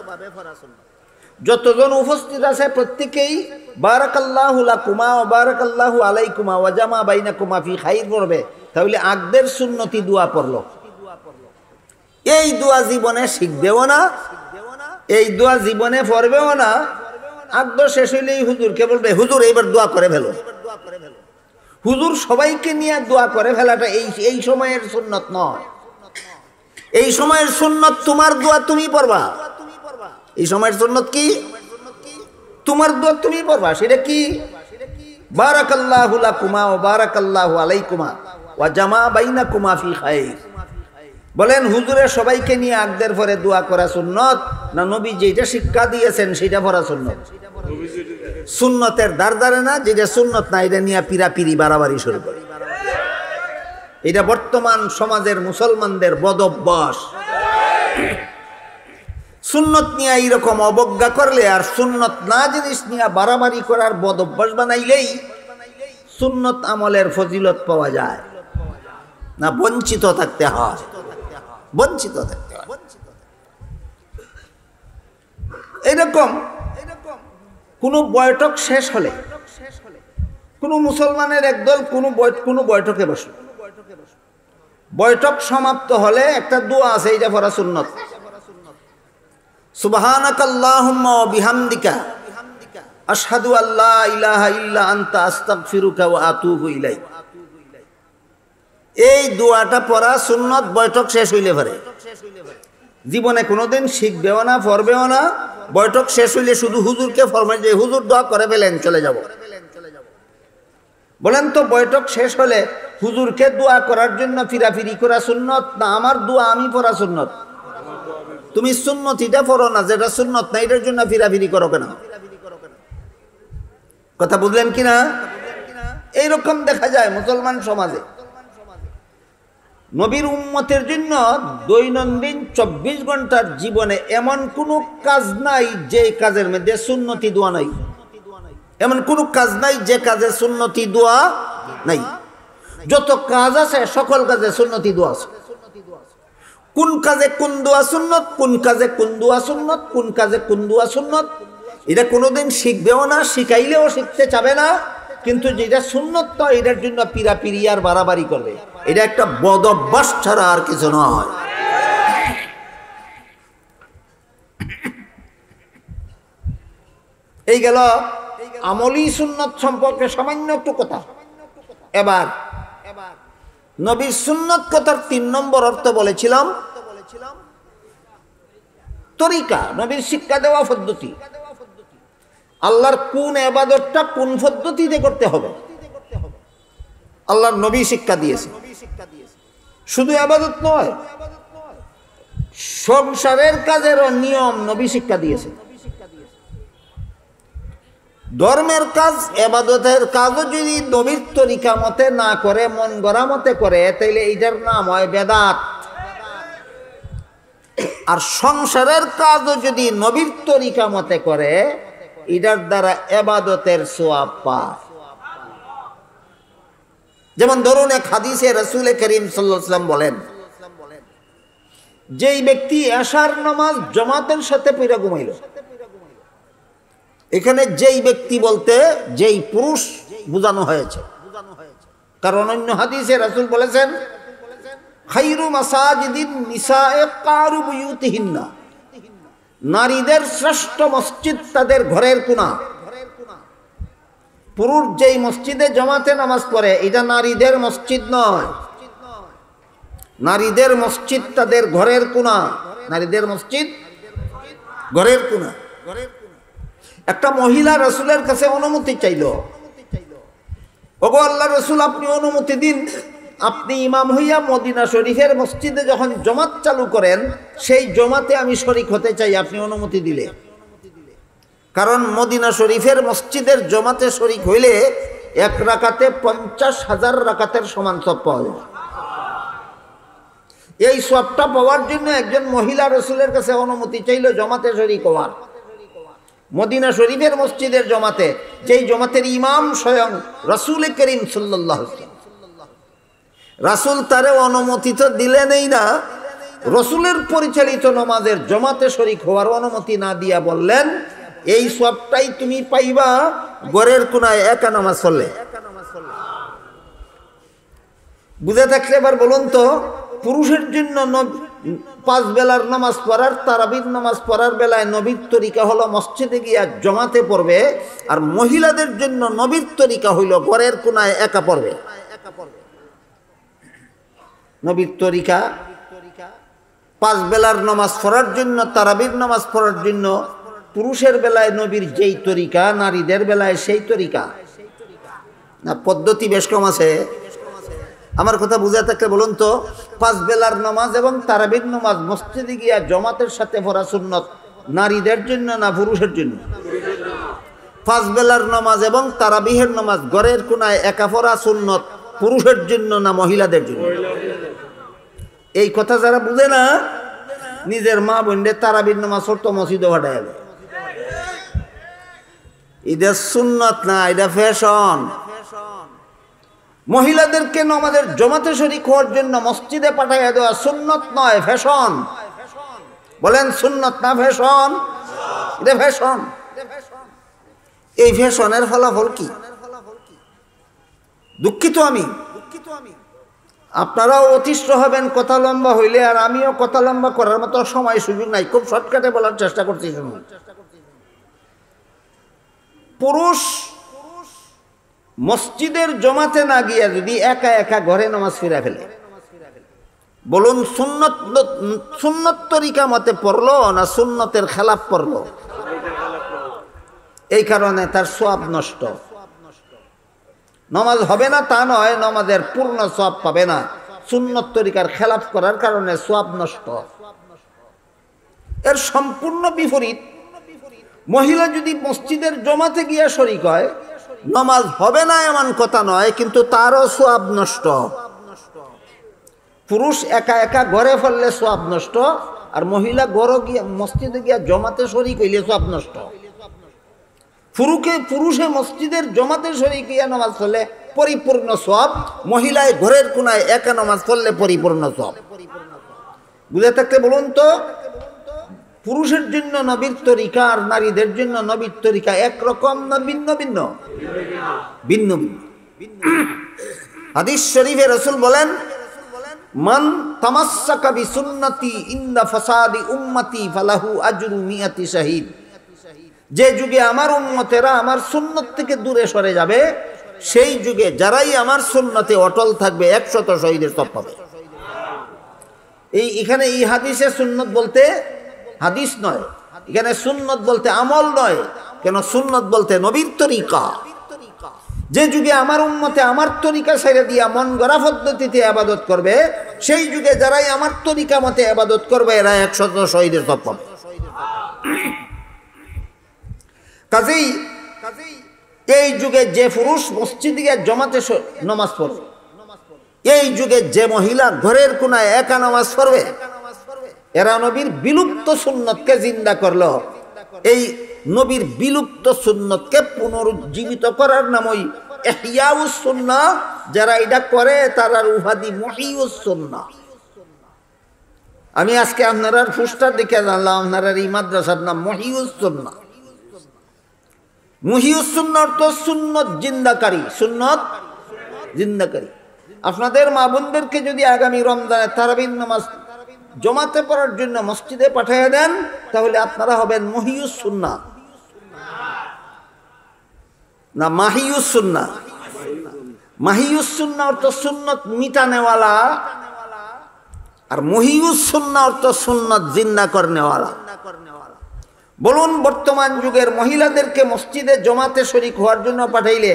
যতজন উপস্থিত আছে প্রত্যেকেই বারাকাল্লাহুলা কুমা ও বারাকাল্লাহু আলাইকুমা ওয়াজামা বাইনা কুমা ফি খাইর পড়বে। তাহলে আগদের সুন্নতি দোয়া পড়ল। এই দোয়া জীবনে শিখবেও না, এই দোয়া জীবনে পড়বেও না। আগদ শেষ হইলেই হুজুরকে বলবে, হুজুর, এইবার দোয়া করে ফেলো। হুজুর সবাইকে নিয়ে দোয়া করে ফেলাটা এই এই সময়ের সুন্নত নয়। এই সময়ের সুন্নত তোমার দোয়া তুমি পড়বা। এই সময়ের সুন্নত কি? তোমার দোয়া তুমি পড়বা সেটা কি? বলেন, হুজুরে সবাইকে নিয়ে আগদের পরে দোয়া করা সুন্নত না নবী যেটা শিক্ষা দিয়েছেন সেটা পড়া সুন্নত? সুন্নতের দ্বার দ্বারে না, যেটা সুন্নত না, এটা নিয়ে পিরাপিরি বাড়াবাড়ি শুরু করে। এটা বর্তমান সমাজের মুসলমানদের বদ অভ্যাস সুন্নত নিয়ে এইরকম অবজ্ঞা করলে আর সুন্নত না জিনিস নিয়ে বাড়াবাড়ি করার বদ অভ্যাস বানাইলেই সুন্নত আমলের ফজিলত পাওয়া যায়। না বঞ্চিত থাকতে হয়। বঞ্চিত থাকতে হয়। এইরকম কোনো বৈঠক শেষ হলে, কোনো মুসলমানের একদল কোনো কোনো বৈঠকে বসল। বৈঠক সমাপ্ত হলে একটা দোয়া আছে এইটা পড়া সুন্নত। এই শেষ হইলে জীবনে কোনোদিন শিখবেও না, পড়বেও না, বৈঠক শেষ হইলে শুধু হুজুরকে ফরমাই যে হুজুর, দোয়া করে ফেলেন, চলে যাব। বলেন তো, বৈঠক শেষ হলে হুজুরকে দোয়া করার জন্য ফিরাফিরি করা সুন্নত না? আমার দোয়া আমি পড়া সুন্নত। তুমি সুন্নত, এটা পড়ো না, যেটা সুন্নত না, এটার জন্য ফিরাফিরি করো কেন? কথা বুঝলেন কিনা? এইরকম দেখা যায় মুসলমান সমাজে। নবীর উম্মতের জন্য দৈনন্দিন চব্বিশ ঘণ্টার জীবনে এমন কোনো কাজ নাই যে কাজের মধ্যে সুন্নতি দোয়া নাই। এমন কোনো কাজ নাই যে কাজে সুন্নতি দোয়া নাই। যত কাজ আছে, সকল কাজে সুন্নতি দোয়া আছে। কোন কাজে কোন দোয়া সুন্নত, কোন কাজে কোন দোয়া সুন্নত, কোন কাজে কোন দোয়া সুন্নত। এটা কোনোদিন শিখবেও না, শিখাইলেও শিখতে চাবে না, কিন্তু যেটা সুন্নত তো এটার জন্য পিরা পিরি আর বাড়াবাড়ি করবে। এটা একটা বদ অভ্যাস ছাড়া আর কিছু নয়। এই গেল আমলি সুন্নত সম্পর্কে সামান্য একটু কথা। এবার, নবীর সুন্নত কথার তিন নম্বর অর্থ বলেছিলাম তরিকা, নবীর শিক্ষা দেওয়া পদ্ধতি। আল্লাহর কোন এবাদতটা কোন পদ্ধতিতে করতে হবে? আল্লাহর নবী শিক্ষা দিয়েছে। শুধু আবাদত নয়, সংসারের কাজেরও নিয়ম নবী শিক্ষা দিয়েছে। ধর্মের কাজ, এবাদতের কাজও যদি নবীর তরিকা মতে না করে, মন গড়া মতে করে, তাইলে এইটার নাম হয় বেদাত। আর সংসারের কাজও যদি নবীর তরিকা মতে করে, এটার দ্বারা এবাদতের সোয়াব পায়। যেমন ধরুন এক হাদিসে রসুল করিম সাল্লাম বলেন, যেই ব্যক্তি এশার নামাজ জমাতের সাথে পইরা ঘুমাইল, এখানে যেই ব্যক্তি বলতে যেই পুরুষ বোঝানো হয়েছে। কারণ অন্য হাদিসে রাসুল বলেছেন খাইরু মাসাজিদিন নিসায়ে কারু নারীদের শ্রেষ্ঠ মসজিদ তাদের ঘরের কোনা পুরুষ যেই মসজিদে জমাতে নামাজ পড়ে, এটা নারীদের মসজিদ নয়। নারীদের মসজিদ তাদের ঘরের কোনা নারীদের মসজিদ ঘরের কোনা একটা মহিলা রসুলের কাছে অনুমতি চাইল। ওগো আল্লাহ রসুল, আপনি অনুমতি দিন। আপনি ইমাম হইয়া মদিনা শরীফের মসজিদে যখন জমাত চালু করেন, সেই জমাতে আমি শরিক হতে চাই, আপনি অনুমতি দিলে। কারণ মদিনা শরীফের মসজিদের জমাতে শরিক হইলে এক রাকাতে পঞ্চাশ হাজার রাকাতের সমান সব পাওয়া যায়। এই সবটা পাওয়ার জন্য একজন মহিলা রসুলের কাছে অনুমতি চাইল জমাতে শরিক হওয়ার। মদিনা শরীফের মসজিদের জমাতে, যেই জমাতের ইমাম স্বয়ং রসুল করিম সাল্লাহ রাসুল তারে অনুমতি তো দিলেনই না। রসুলের পরিচালিত নমাজের জমাতে শরিক হওয়ার অনুমতি না দিয়া বললেন, এই সবটাই তুমি পাইবা গড়ের কোনায় একা নামাজ পড়লে। বুঝে থাকলে এবার বলুন তো, পুরুষের জন্য পাঁচ বেলার নামাজ পড়ার, তারাবির নামাজ পড়ার বেলায় নবীর তরিকা হলো মসজিদে গিয়া জমাতে পড়বে, আর মহিলাদের জন্য নবীর তরিকা হইল ঘরের কোনায় একা পড়বে একা পড়বে। নবীর তরিকা। পাঁচ বেলার নামাজ পড়ার জন্য, তারাবির নামাজ পড়ার জন্য, পুরুষের বেলায় নবীর যেই তরিকা, নারীদের বেলায় সেই তরিকা। না, পদ্ধতি বেশ কম আছে। আমার কথা বুঝে থাকলে বলুন তো, পাঁচ বেলার নামাজ এবং তারাবির নামাজ, মসজিদে গিয়া জমাতের সাথে পড়া সুন্নত, নারীদের জন্য না পুরুষের জন্য? পাঁচ বেলার নামাজ এবং তারাবিহের নামাজ, ঘরের কোনায় একা পড়া সুন্নত পুরুষের জন্য না মহিলাদের জন্য? এই কথা যারা বুঝে না, নিজের মা বোনদের তারাবির নামাজ ছোট্ট মসজিদে ভাটায় এটা সুন্নত না, এটা ফ্যাশন মহিলাদেরকে আমাদের জমাতে শরিক হওয়ার জন্য মসজিদে পাঠাইয়া দেওয়া সুন্নত নয় ফ্যাশন বলেন সুন্নত না ফ্যাশন এটা ফ্যাশন এই ফ্যাশনের ফলাফল কি? দুঃখিত আমি। আপনারাও অতিষ্ঠ হবেন কথা লম্বা হইলে আর আমিও কথা লম্বা করার মতো সময় সুযোগ নাই। খুব শর্টকাটে বলার চেষ্টা শুনুন। পুরুষ মসজিদের জমাতে না গিয়া যদি একা একা ঘরে নামাজ ফিরা ফেলে বলুন সুন্নত সুন্নত তরিকা মতে পড়ল না সুন্নতের খেলাফ পড়ল? এই কারণে তার সব নষ্ট। নমাজ হবে না, তা নয়, নমাজের পূর্ণ সব পাবে না। সুন্নত তরিকার খেলাফ করার কারণে সব নষ্ট। এর সম্পূর্ণ বিপরীত, মহিলা যদি মসজিদের জমাতে গিয়া শরিক হয়, নমাজ হবে না এমন কথা নয়, কিন্তু তারও সোয়াব নষ্ট। পুরুষ একা একা ঘরে ফেললে সোয়াব নষ্ট, আর মহিলা গড় গিয়া মসজিদে গিয়া জমাতে শরিক হইলে সোয়াব নষ্ট। পুরুষে পুরুষে মসজিদের জমাতে শরিক গিয়া নামাজ পড়লে পরিপূর্ণ সব মহিলায় ঘরের কোনায় একা নামাজ পড়লে পরিপূর্ণ সব বুঝে থাকতে বলুন তো, পুরুষের জন্য নবীর তরিকা আর নারীদের জন্য নবীর তরিকা একরকম না ভিন্ন ভিন্ন? ভিন্ন ভিন্ন। হাদিস শরীফে রসুল বলেন, মান তামাসসাকা বিসুন্নতি ইন্দা ফসাদি উম্মতি ফালাহু আজরু মিয়াতি শাহিদ। যে যুগে আমার উম্মতেরা আমার সুন্নত থেকে দূরে সরে যাবে, সেই যুগে যারাই আমার সুন্নতে অটল থাকবে, একশত শহীদের সব পাবে। এই এখানে এই হাদিসে সুন্নত বলতে হাদিস নয়, এখানে সুন্নত বলতে আমল নয়, কেন সুন্নত বলতে নবীর তরিকা। যে যুগে আমার উন্মতে আমার তরিকা ছেড়ে দিয়া মন গড়া পদ্ধতিতে আবাদত করবে, সেই যুগে যারাই আমার তরিকা মতে আবাদত করবে, এরা একশত শহীদের সব পাবে। কাজেই এই যুগে যে পুরুষ মসজিদে জমাতে নমাজ পড়বে, এই যুগে যে মহিলা ঘরের কোনায় একা নামাজ পড়বে, এরা নবীর বিলুপ্ত সুন্নতকে জিন্দা করল। এই নবীর বিলুপ্ত সুন্নতকে পুনরুজ্জীবিত করার নামই এহিয়াউস সুন্না। যারা এটা করে, তারা উহাদি মহিউস সুন্না। আমি আজকে আপনার ফুস্টার দেখে জানলাম, আপনার এই মাদ্রাসার নাম মহিউস জিন্দাকারী, সুন্নত জিন্দাকারী। আপনাদের মা বোনদেরকে যদি আগামী রমজানে তারাবিন নামাজ জমাতে পড়ার জন্য মসজিদে পাঠিয়ে দেন, তাহলে আপনারা হবেন মহিউস সুন্না। না মাহিউস সুন্না। মাহিউস সুন্না অর্থ সুন্নত আর মহিউস সুন্না অর্থ সুন্নত জিন্না করনেওয়ালা বলুন, বর্তমান যুগের মহিলাদেরকে মসজিদে জমাতে শরিক হওয়ার জন্য পাঠাইলে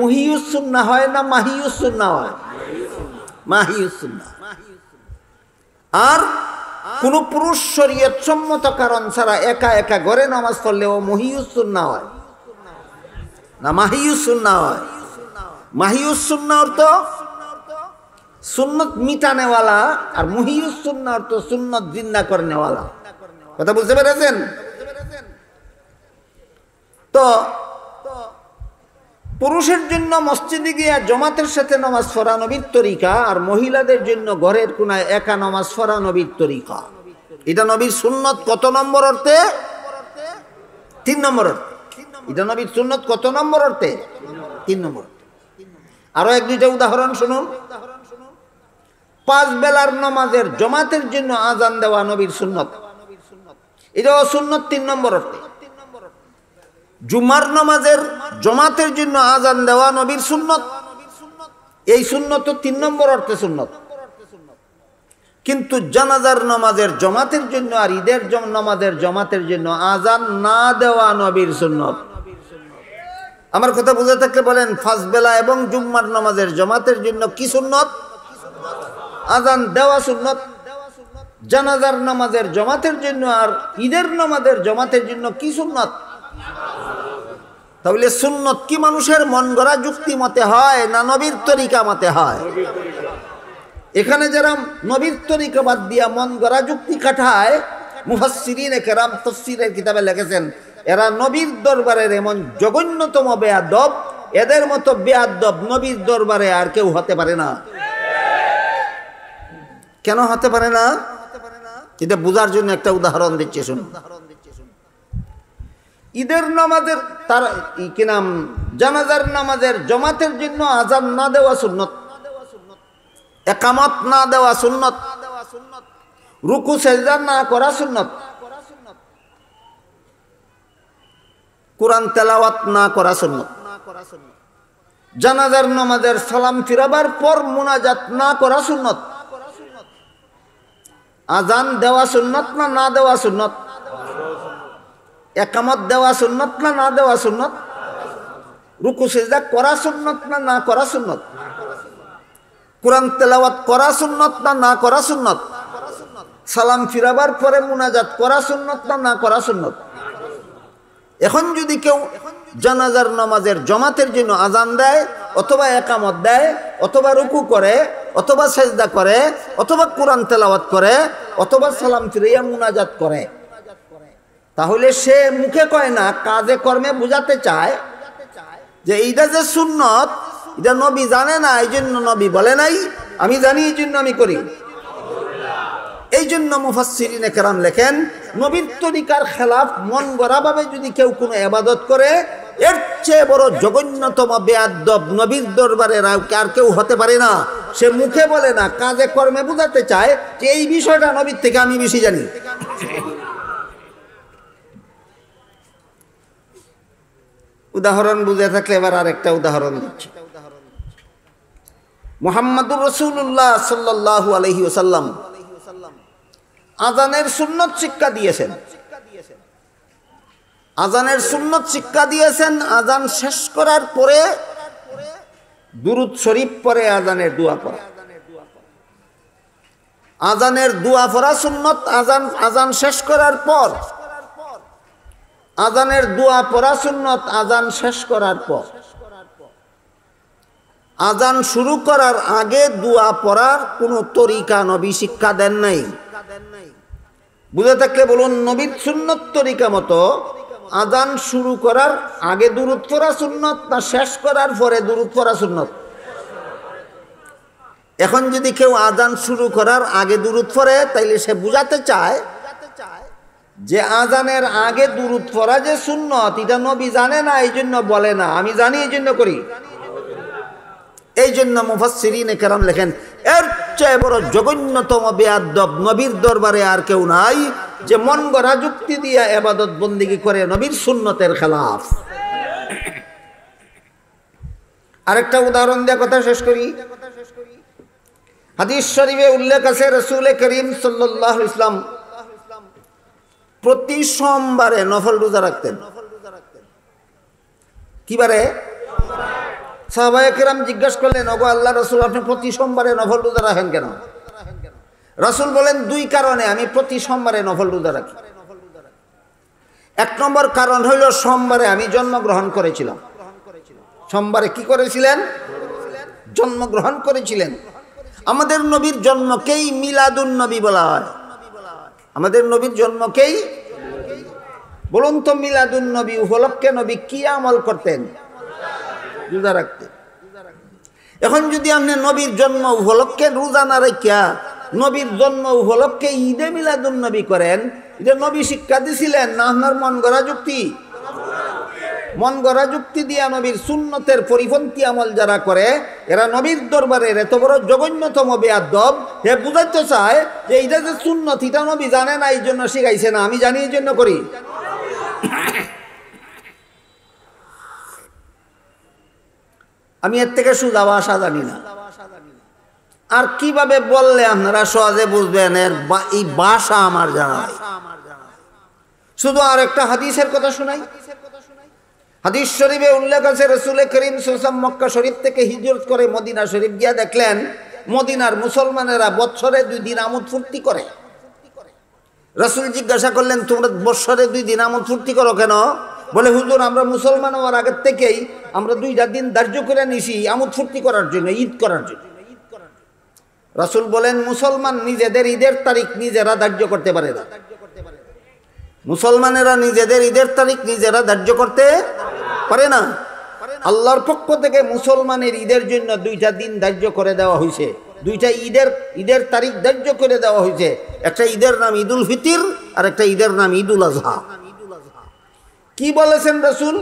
মহিউস সুন্না হয় না মাহিউস সুন্না হয়? মাহিউস সুন্না আর কোন পুরুষ শরীয়ত সম্মত কারণ ছাড়া একা একা ঘরে নামাজ পড়লেও মহিউস সুন্না হয়? না মাহিউস সুন্না হয়। মাহিউস সুন্না অর্থ সুন্নত মিটানেওয়ালা আর মহিউস সুন্না অর্থ সুন্নত জিন্দা করনেওয়ালা। কথা বুঝতে পেরেছেন? তো পুরুষের জন্য মসজিদে গিয়া জমাতের সাথে নামাজ পড়া নবীর তরিকা আর মহিলাদের জন্য ঘরের কোনায় একা নমাজ পড়া নবীর তরিকা। এটা নবীর সুন্নত কত নম্বর অর্থে? তিন নম্বর অর্থে। এটা নবীর সুন্নত কত নম্বর অর্থে? তিন নম্বর আরও এক দুইটা উদাহরণ শুনুন। পাঁচ বেলার নমাজের জমাতের জন্য আজান দেওয়া নবীর সুন্নত। এটাও সুন্নত তিন নম্বর অর্থে। জুমার নামাজের জমাতের জন্য আজান দেওয়া নবীর সুন্নত। এই সুন্নত তিন নম্বর অর্থে সুন্নত। কিন্তু জানাজার নামাজের জমাতের জন্য আর ঈদের নামাজের জমাতের জন্য আজান না দেওয়া নবীর সুন্নত। আমার কথা বুঝে থাকলে বলেন, ফাঁসবেলা এবং জুম্মার নামাজের জমাতের জন্য কি সুন্নত? আজান দেওয়া সুন্নত। জানাজার নামাজের জমাতের জন্য আর ঈদের নামাজের জমাতের জন্য কি সুন্নত? তাহলে সুন্নত কি মানুষের মন গড়া যুক্তি মতে হয় না নবীর তরিকা মতে হয়? এখানে যারা নবীর তরিকা বাদ দিয়া মন গড়া যুক্তি কাঠায় মুফাসিরিন কেরাম তফসিরের কিতাবে লিখেছেন, এরা নবীর দরবারের এমন জঘন্যতম বেয়াদব, এদের মতো বেয়াদব নবীর দরবারে আর কেউ হতে পারে না। কেন হতে পারে না? এটা বোঝার জন্য একটা উদাহরণ দিচ্ছে, শুনুন। ঈদের নামাজের তার কি নাম? জানাজার নামাজের জমাতের জন্য আজান না দেওয়া সুন্নত। একামত না দেওয়া সুন্নত। রুকু, সেজদা না করা সুন্নত। কোরআন তেলাওয়াত না করা সুন্নত। জানাজার নামাজের সালাম ফিরাবার পর মুনাজাত না করা সুন্নত। আজান দেওয়া সুন্নত না না দেওয়া সুন্নত? একামত দেওয়া সুন্নত না না দেওয়া সুন্নত? রুকু, সেজদা করা সুন্নত না না করা সুন্নত? কোরআন তেলাওয়াত করা সুন্নত না না করা সুন্নত? সালাম ফিরাবার পরে মুনাজাত করা সুন্নত না না করা সুন্নত? এখন যদি কেউ জানাজার নামাজের জমাতের জন্য আজান দেয়, অথবা একামত দেয়, অথবা রুকু করে, অথবা সেজদা করে, অথবা কোরআন তেলাওয়াত করে, অথবা সালাম ফিরাইয়া মুনাজাত করে তাহলে সে মুখে কয় না, কাজে কর্মে বুঝাতে চায় যে এইটা যে সুন্নত, এটা নবী জানে না এই জন্য নবী বলে নাই, আমি জানি এই জন্য আমি করি। এই জন্য মুফাসসিরিনে কেরাম লেখেন, নবীর তরিকার খেলাফ মন গড়াভাবে যদি কেউ কোনো এবাদত করে, এর চেয়ে বড় জঘন্যতম বেয়াদ্দব নবীর দরবারে আর কেউ হতে পারে না। সে মুখে বলে না, কাজে কর্মে বোঝাতে চায় যে এই বিষয়টা নবীর থেকে আমি বেশি জানি। উদাহরণ বুঝে থাকলে এবার আরেকটা উদাহরণ দিচ্ছি। মোহাম্মদুর রসুল্লাহ সাল্লাহ আলহি ওসাল্লাম আজানের সুন্নত শিক্ষা দিয়েছেন। আজানের সুন্নত শিক্ষা দিয়েছেন, আজান শেষ করার পরে দুরুদ শরীফ পরে আজানের দোয়া পড়া। আজানের দোয়া পড়া সুন্নত, আজান আজান শেষ করার পর আজানের দোয়া পড়া সুন্নত আজান শেষ করার পর। আজান শুরু করার আগে দোয়া পড়ার কোনো তরিকা নবী শিক্ষা দেন নাই। বুঝে থাকলে বলুন, নবীর সুন্নত তরিকা মতো আজান শুরু করার আগে দূরত পড়া সুন্নত না শেষ করার পরে দূরত পড়া সুন্নত? এখন যদি কেউ আজান শুরু করার আগে দূরত পড়ে, তাইলে সে বুঝাতে চায় যে আজানের আগে দূরত পড়া যে সুন্নত, এটা নবী জানে না এই জন্য বলে না। আমি জানি এই জন্য করি। এই জন্য মুফাসসিরিনে কেরাম লেখেন, এর চেয়ে বড় জঘন্যতম বেয়াদ্দব নবীর দরবারে আর কেউ নাই যে মন গড়া যুক্তি দিয়া এবাদত বন্দিগি করে নবীর সুন্নতের খেলাফ। আরেকটা উদাহরণ দিয়ে কথা শেষ করি। হাদিস শরীফে উল্লেখ আছে, রসুল করিম সাল্লাহ ইসলাম প্রতি সোমবারে নফল রোজা রাখতেন। কিবারে? সাহবায়কেরাম জিজ্ঞাসা করলেন অগো আল্লাহ রসুল, আপনি প্রতি সোমবারে নফল রোজা রাখেন কেন? রসুল বলেন, দুই কারণে আমি প্রতি সোমবারে নফল রোজা রাখি। এক নম্বর কারণ হইল, সোমবারে আমি জন্মগ্রহণ করেছিলাম। সোমবারে কি করেছিলেন? জন্মগ্রহণ করেছিলেন। আমাদের নবীর জন্মকেই মিলাদুন নবী বলা হয়। আমাদের নবীর জন্মকেই বলুন তো মিলাদুন নবী, উপলক্ষে নবী কি আমল করতেন? রোজা রাখতেন। এখন যদি আপনি নবীর জন্ম উপলক্ষে রোজা না রেখা নবীর জন্ম উপলক্ষে ঈদে মিলাদুন নবী করেন, যে নবী শিক্ষা দিছিলেন, না আপনার মন গড়া যুক্তি? মন গড়া যুক্তি দিয়া নবীর সুন্নতের পরিপন্থী আমল যারা করে, এরা নবীর দরবারের এত বড় জঘন্যতম বেয়াদব। হে বুঝাইতে চায় যে এইটা যে সুন্নত, এটা নবী জানে না এই জন্য শিখাইছে না। আমি জানি এই জন্য করি। আমি এর থেকে সুদা ভাষা জানি না। আর কীভাবে বললে আপনারা সহজে বুঝবেন এর এই বাসা আমার জানা শুধু আর একটা হাদিসের কথা শোনাই। হাদিস শরীফে উল্লেখ আছে রসুল করিম সুসাম মক্কা শরীফ থেকে হিজরত করে মদিনা শরীফ গিয়া দেখলেন, মদিনার মুসলমানেরা বৎসরে দুই দিন আমোদ ফুর্তি করে। রসুল জিজ্ঞাসা করলেন, তোমরা বৎসরে দুই দিন আমোদ ফুর্তি করো কেন? বলে, হুজুর, আমরা মুসলমান হওয়ার আগের থেকেই আমরা দুইটা দিন ধার্য করে নিছি আমোদ ফুর্তি করার জন্য, ঈদ করার জন্য। রাসুল বলেন, মুসলমান নিজেদের ঈদের তারিখ নিজেরা ধার্য করতে পারে না। মুসলমানেরা নিজেদের ঈদের তারিখ নিজেরা ধার্য করতে পারে না। আল্লাহর পক্ষ থেকে মুসলমানের ঈদের জন্য দুইটা দিন ধার্য করে দেওয়া হয়েছে দুইটা ঈদের ঈদের তারিখ ধার্য করে দেওয়া হয়েছে একটা ঈদের নাম ঈদুল ফিতির আর একটা ঈদের নাম ঈদুল আজহা। কি বলেছেন রসুল?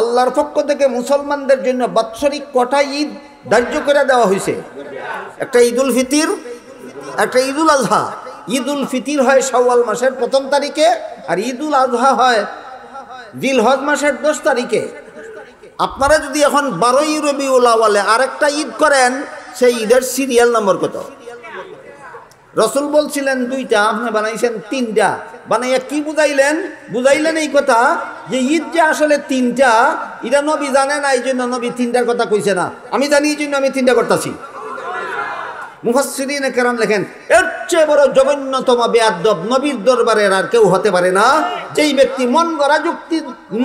আল্লাহর পক্ষ থেকে মুসলমানদের জন্য বাৎসরিক কটা ঈদ ধার্য করে দেওয়া হয়েছে একটা ঈদুল ফিতির, একটা ঈদুল আজহা। ঈদুল ফিতির হয় শাওয়াল মাসের প্রথম তারিখে আর ঈদুল আজহা হয় দিল হজ মাসের দশ তারিখে। আপনারা যদি এখন বারোই রবিউল আওয়ালে আরেকটা ঈদ করেন, সেই ঈদের সিরিয়াল নম্বর কত? রসুল বলছিলেন দুইটা, আপনি বানাইছেন তিনটা। বানাইয়া কি বুঝাইলেন? বুঝাইলেন এই কথা যে ঈদ যে আসলে তিনটা, এটা নবী জানে না এই জন্য নবী তিনটার কথা কইছে না। আমি জানি এই জন্য আমি তিনটা করতেছি। মুফাসসিরিনে কেরাম লেখেন, এর চেয়ে বড় জঘন্যতম বেয়াদব নবীর দরবারের আর কেউ হতে পারে না। যেই ব্যক্তি মন গড়া যুক্তি,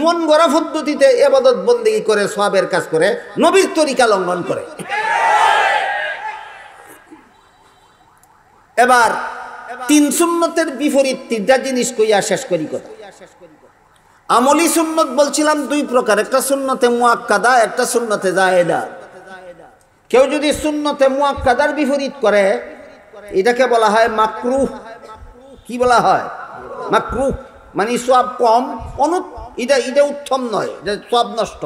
মন গড়া পদ্ধতিতে এবাদত বন্দী করে সবের কাজ করে, নবীর তরিকা লঙ্ঘন করে। এবার তিন সুন্নতের বিপরীত তিনটা জিনিস কইয়া শেষ করি কথা। আমলি সুন্নত বলছিলাম দুই প্রকার, একটা সুন্নতে মুয়াক্কাদা একটা সুন্নতে জায়েদা কেউ যদি সুন্নতে মুয়াক্কাদার বিপরীত করে, এটাকে বলা হয় মাকরুহ। কি বলা হয়? মাকরু মানে সব কম, অনু এটা এটা উত্তম নয়, এটা সব নষ্ট।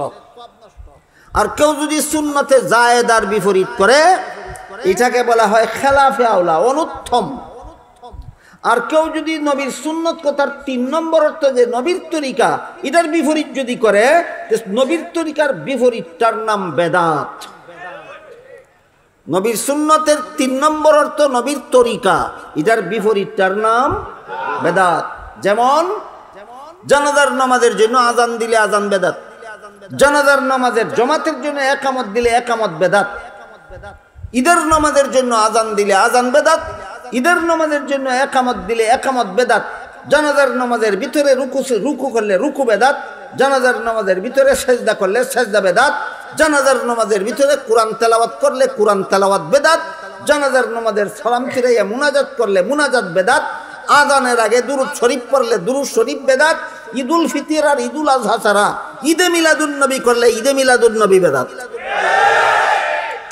আর কেউ যদি শূন্যতে জায়েদার বিপরীত করে, এটাকে বলা হয় খেলাফে আওলা, অনুত্তম। আর কেউ যদি নবীর সুন্নত কথার তিন নম্বর অর্থ যে নবীর তরিকা, এটার বিপরীত যদি করে নবীর তরিকার বিপরীতটার নাম বেদাত। নবীর সুন্নতের তিন নম্বর অর্থ নবীর তরিকা। এটার বিপরীতটার নাম বেদাত। যেমন, জানাজার নামাজের জন্য আজান দিলে আজান বেদাত। জানাজার নামাজের জমাতের জন্য একামত দিলে একামত বেদাত। ঈদের নামাজের জন্য আজান দিলে আজান বেদাত। ঈদের নামাজের জন্য একামত দিলে একামত বেদাত। জানাজার নামাজের ভিতরে রুকু রুকু করলে রুকু বেদাত, জানাজার নামাজের ভিতরে সেজদা করলে সেজদা বেদাত, জানাজার নামাজের ভিতরে কোরআন তেলাওয়াত করলে কোরআন তেলাওয়াত বেদাত, জানাজার নামাজের সালাম ফিরাইয়া মুনাজাত করলে মুনাজাত বেদাত আদানের আগে দুরুদ শরীফ পড়লে দুরুদ শরীফ বেদাত, ঈদুল ফিতির আর ঈদুল আজহা ছাড়া ঈদে মিলাদুন নবী করলে ঈদে মিলাদুন নবী বেদাত।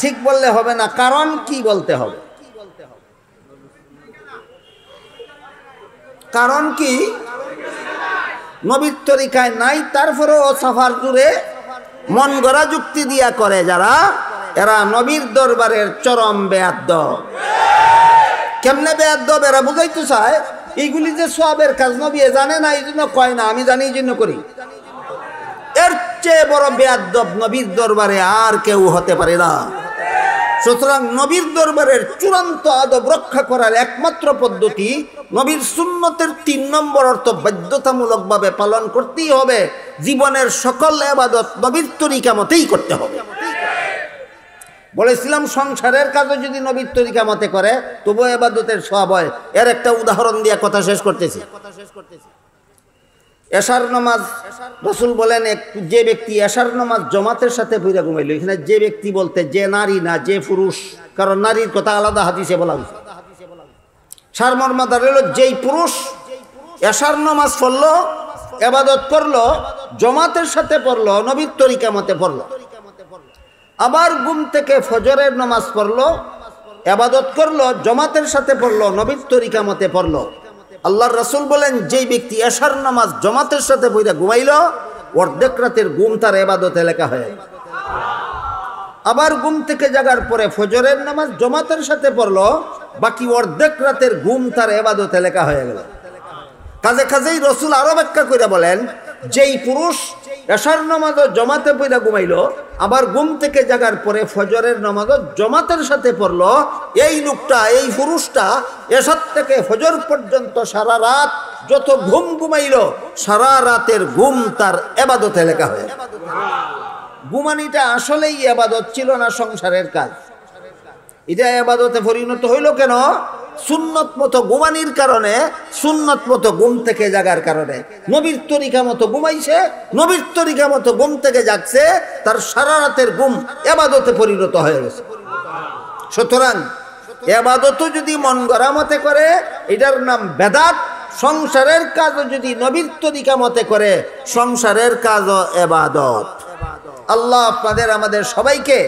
ঠিক বললে হবে না, কারণ কি বলতে হবে? কারণ কি? নবীর তরিকায় নাই, তারপরেও সাফার জুড়ে মন গড়া যুক্তি দিয়া করে যারা, এরা নবীর দরবারের চরম বেয়াদ্দ। কেমনে বেয়াদ্দ এরা বুঝাইতে চায়? এইগুলি যে সবের কাজ, নবী জানে না, এই জন্য কয় না, আমি জানি, এই জন্য করি। এর চেয়ে বড় বেয়াদ্দব নবীর দরবারে আর কেউ হতে পারে না। সুতরাং নবীর দরবারের চূড়ান্ত আদব রক্ষা করার একমাত্র পদ্ধতি নবীর সুন্নতের তিন নম্বর অর্থ বাধ্যতামূলকভাবে পালন করতেই হবে। জীবনের সকল এবাদত নবীর তরিকা মতেই করতে হবে। বলেছিলাম, সংসারের কাজও যদি নবীর তরিকা মতে করে তবু এবাদতের সব হয়। এর একটা উদাহরণ দিয়ে কথা শেষ করতেছি কথা শেষ করতেছি। এশার নামাজ রসুল বলেন, এক যে ব্যক্তি এশার নামাজ জমাতের সাথে বইরা ঘুমাইল, এখানে যে ব্যক্তি বলতে যে নারী না যে পুরুষ, কারণ নারীর কথা আলাদা হাদিসে বলা হয়েছে। সারমর্মাদার হলো যেই পুরুষ এশার নামাজ পড়ল, এবাদত করল জমাতের সাথে পড়ল, নবীর তরিকা মতে পড়ল। আবার গুম থেকে ফজরের নামাজ পড়ল, এবাদত করল, জমাতের সাথে পড়ল, নবীর তরিকা মতে পড়ল। আল্লাহর রাসুল বলেন, যেই ব্যক্তি এশার নামাজ জমাতের সাথে বইরা ঘুমাইল, অর্ধেক রাতের গুম তার এবাদত এলাকা হয়ে আবার গুম থেকে জাগার পরে ফজরের নামাজ জমাতের সাথে পড়ল, বাকি অর্ধেক রাতের গুম তার এবাদত এলাকা হয়ে গেল। কাজে কাজেই রসুল আরও ব্যাখ্যা করে বলেন যেই পুরুষ এশার নামাজও জমাতে পইরা ঘুমাইল, আবার ঘুম থেকে জাগার পরে ফজরের নামাজও জমাতের সাথে পড়ল, এই লোকটা, এই পুরুষটা এসার থেকে ফজর পর্যন্ত সারা রাত যত ঘুম ঘুমাইল, সারা রাতের ঘুম তার এবাদতে লেখা হয়ে ঘুমানিটা আসলেই এবাদত ছিল না সংসারের কাজ। এটা এবাদতে পরিণত হইল কেন? সুন্নত মতো ঘুমানির কারণে, সুন্নত মতো ঘুম থেকে জাগার কারণে। নবীর তরিকা মতো ঘুমাইছে, নবীর তরিকা মতো ঘুম থেকে জাগছে, তার সারা রাতের ঘুম এবাদতে পরিণত হয়ে গেছে। সুতরাং এবাদতও যদি মন গড়া মতে করে, এটার নাম বেদাত। সংসারের কাজও যদি নবীর তরিকা মতে করে, সংসারের কাজও এবাদত। আল্লাহ আপনাদের, আমাদের সবাইকে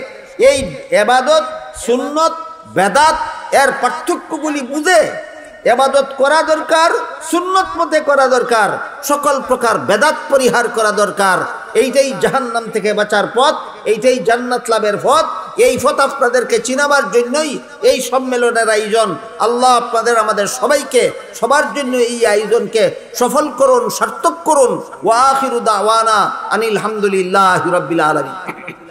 এই এবাদত, সুন্নত, বেদাত এর পার্থক্যগুলি বুঝে এবাদত করা দরকার, সুন্নত মতে করা দরকার, সকল প্রকার বেদাত পরিহার করা দরকার। এইটাই জাহান্নাম থেকে বাঁচার পথ, এইটাই জান্নাত লাভের পথ, এই পথ আপনাদেরকে চিনাবার জন্যই এই সম্মেলনের আয়োজন। আল্লাহ আপনাদের, আমাদের সবাইকে সবার জন্য এই আয়োজনকে সফল করুন, সার্থক করুন। ওয়াখিরুদা ওয়ানা আনিল হামদুলিল্লাহ আলমী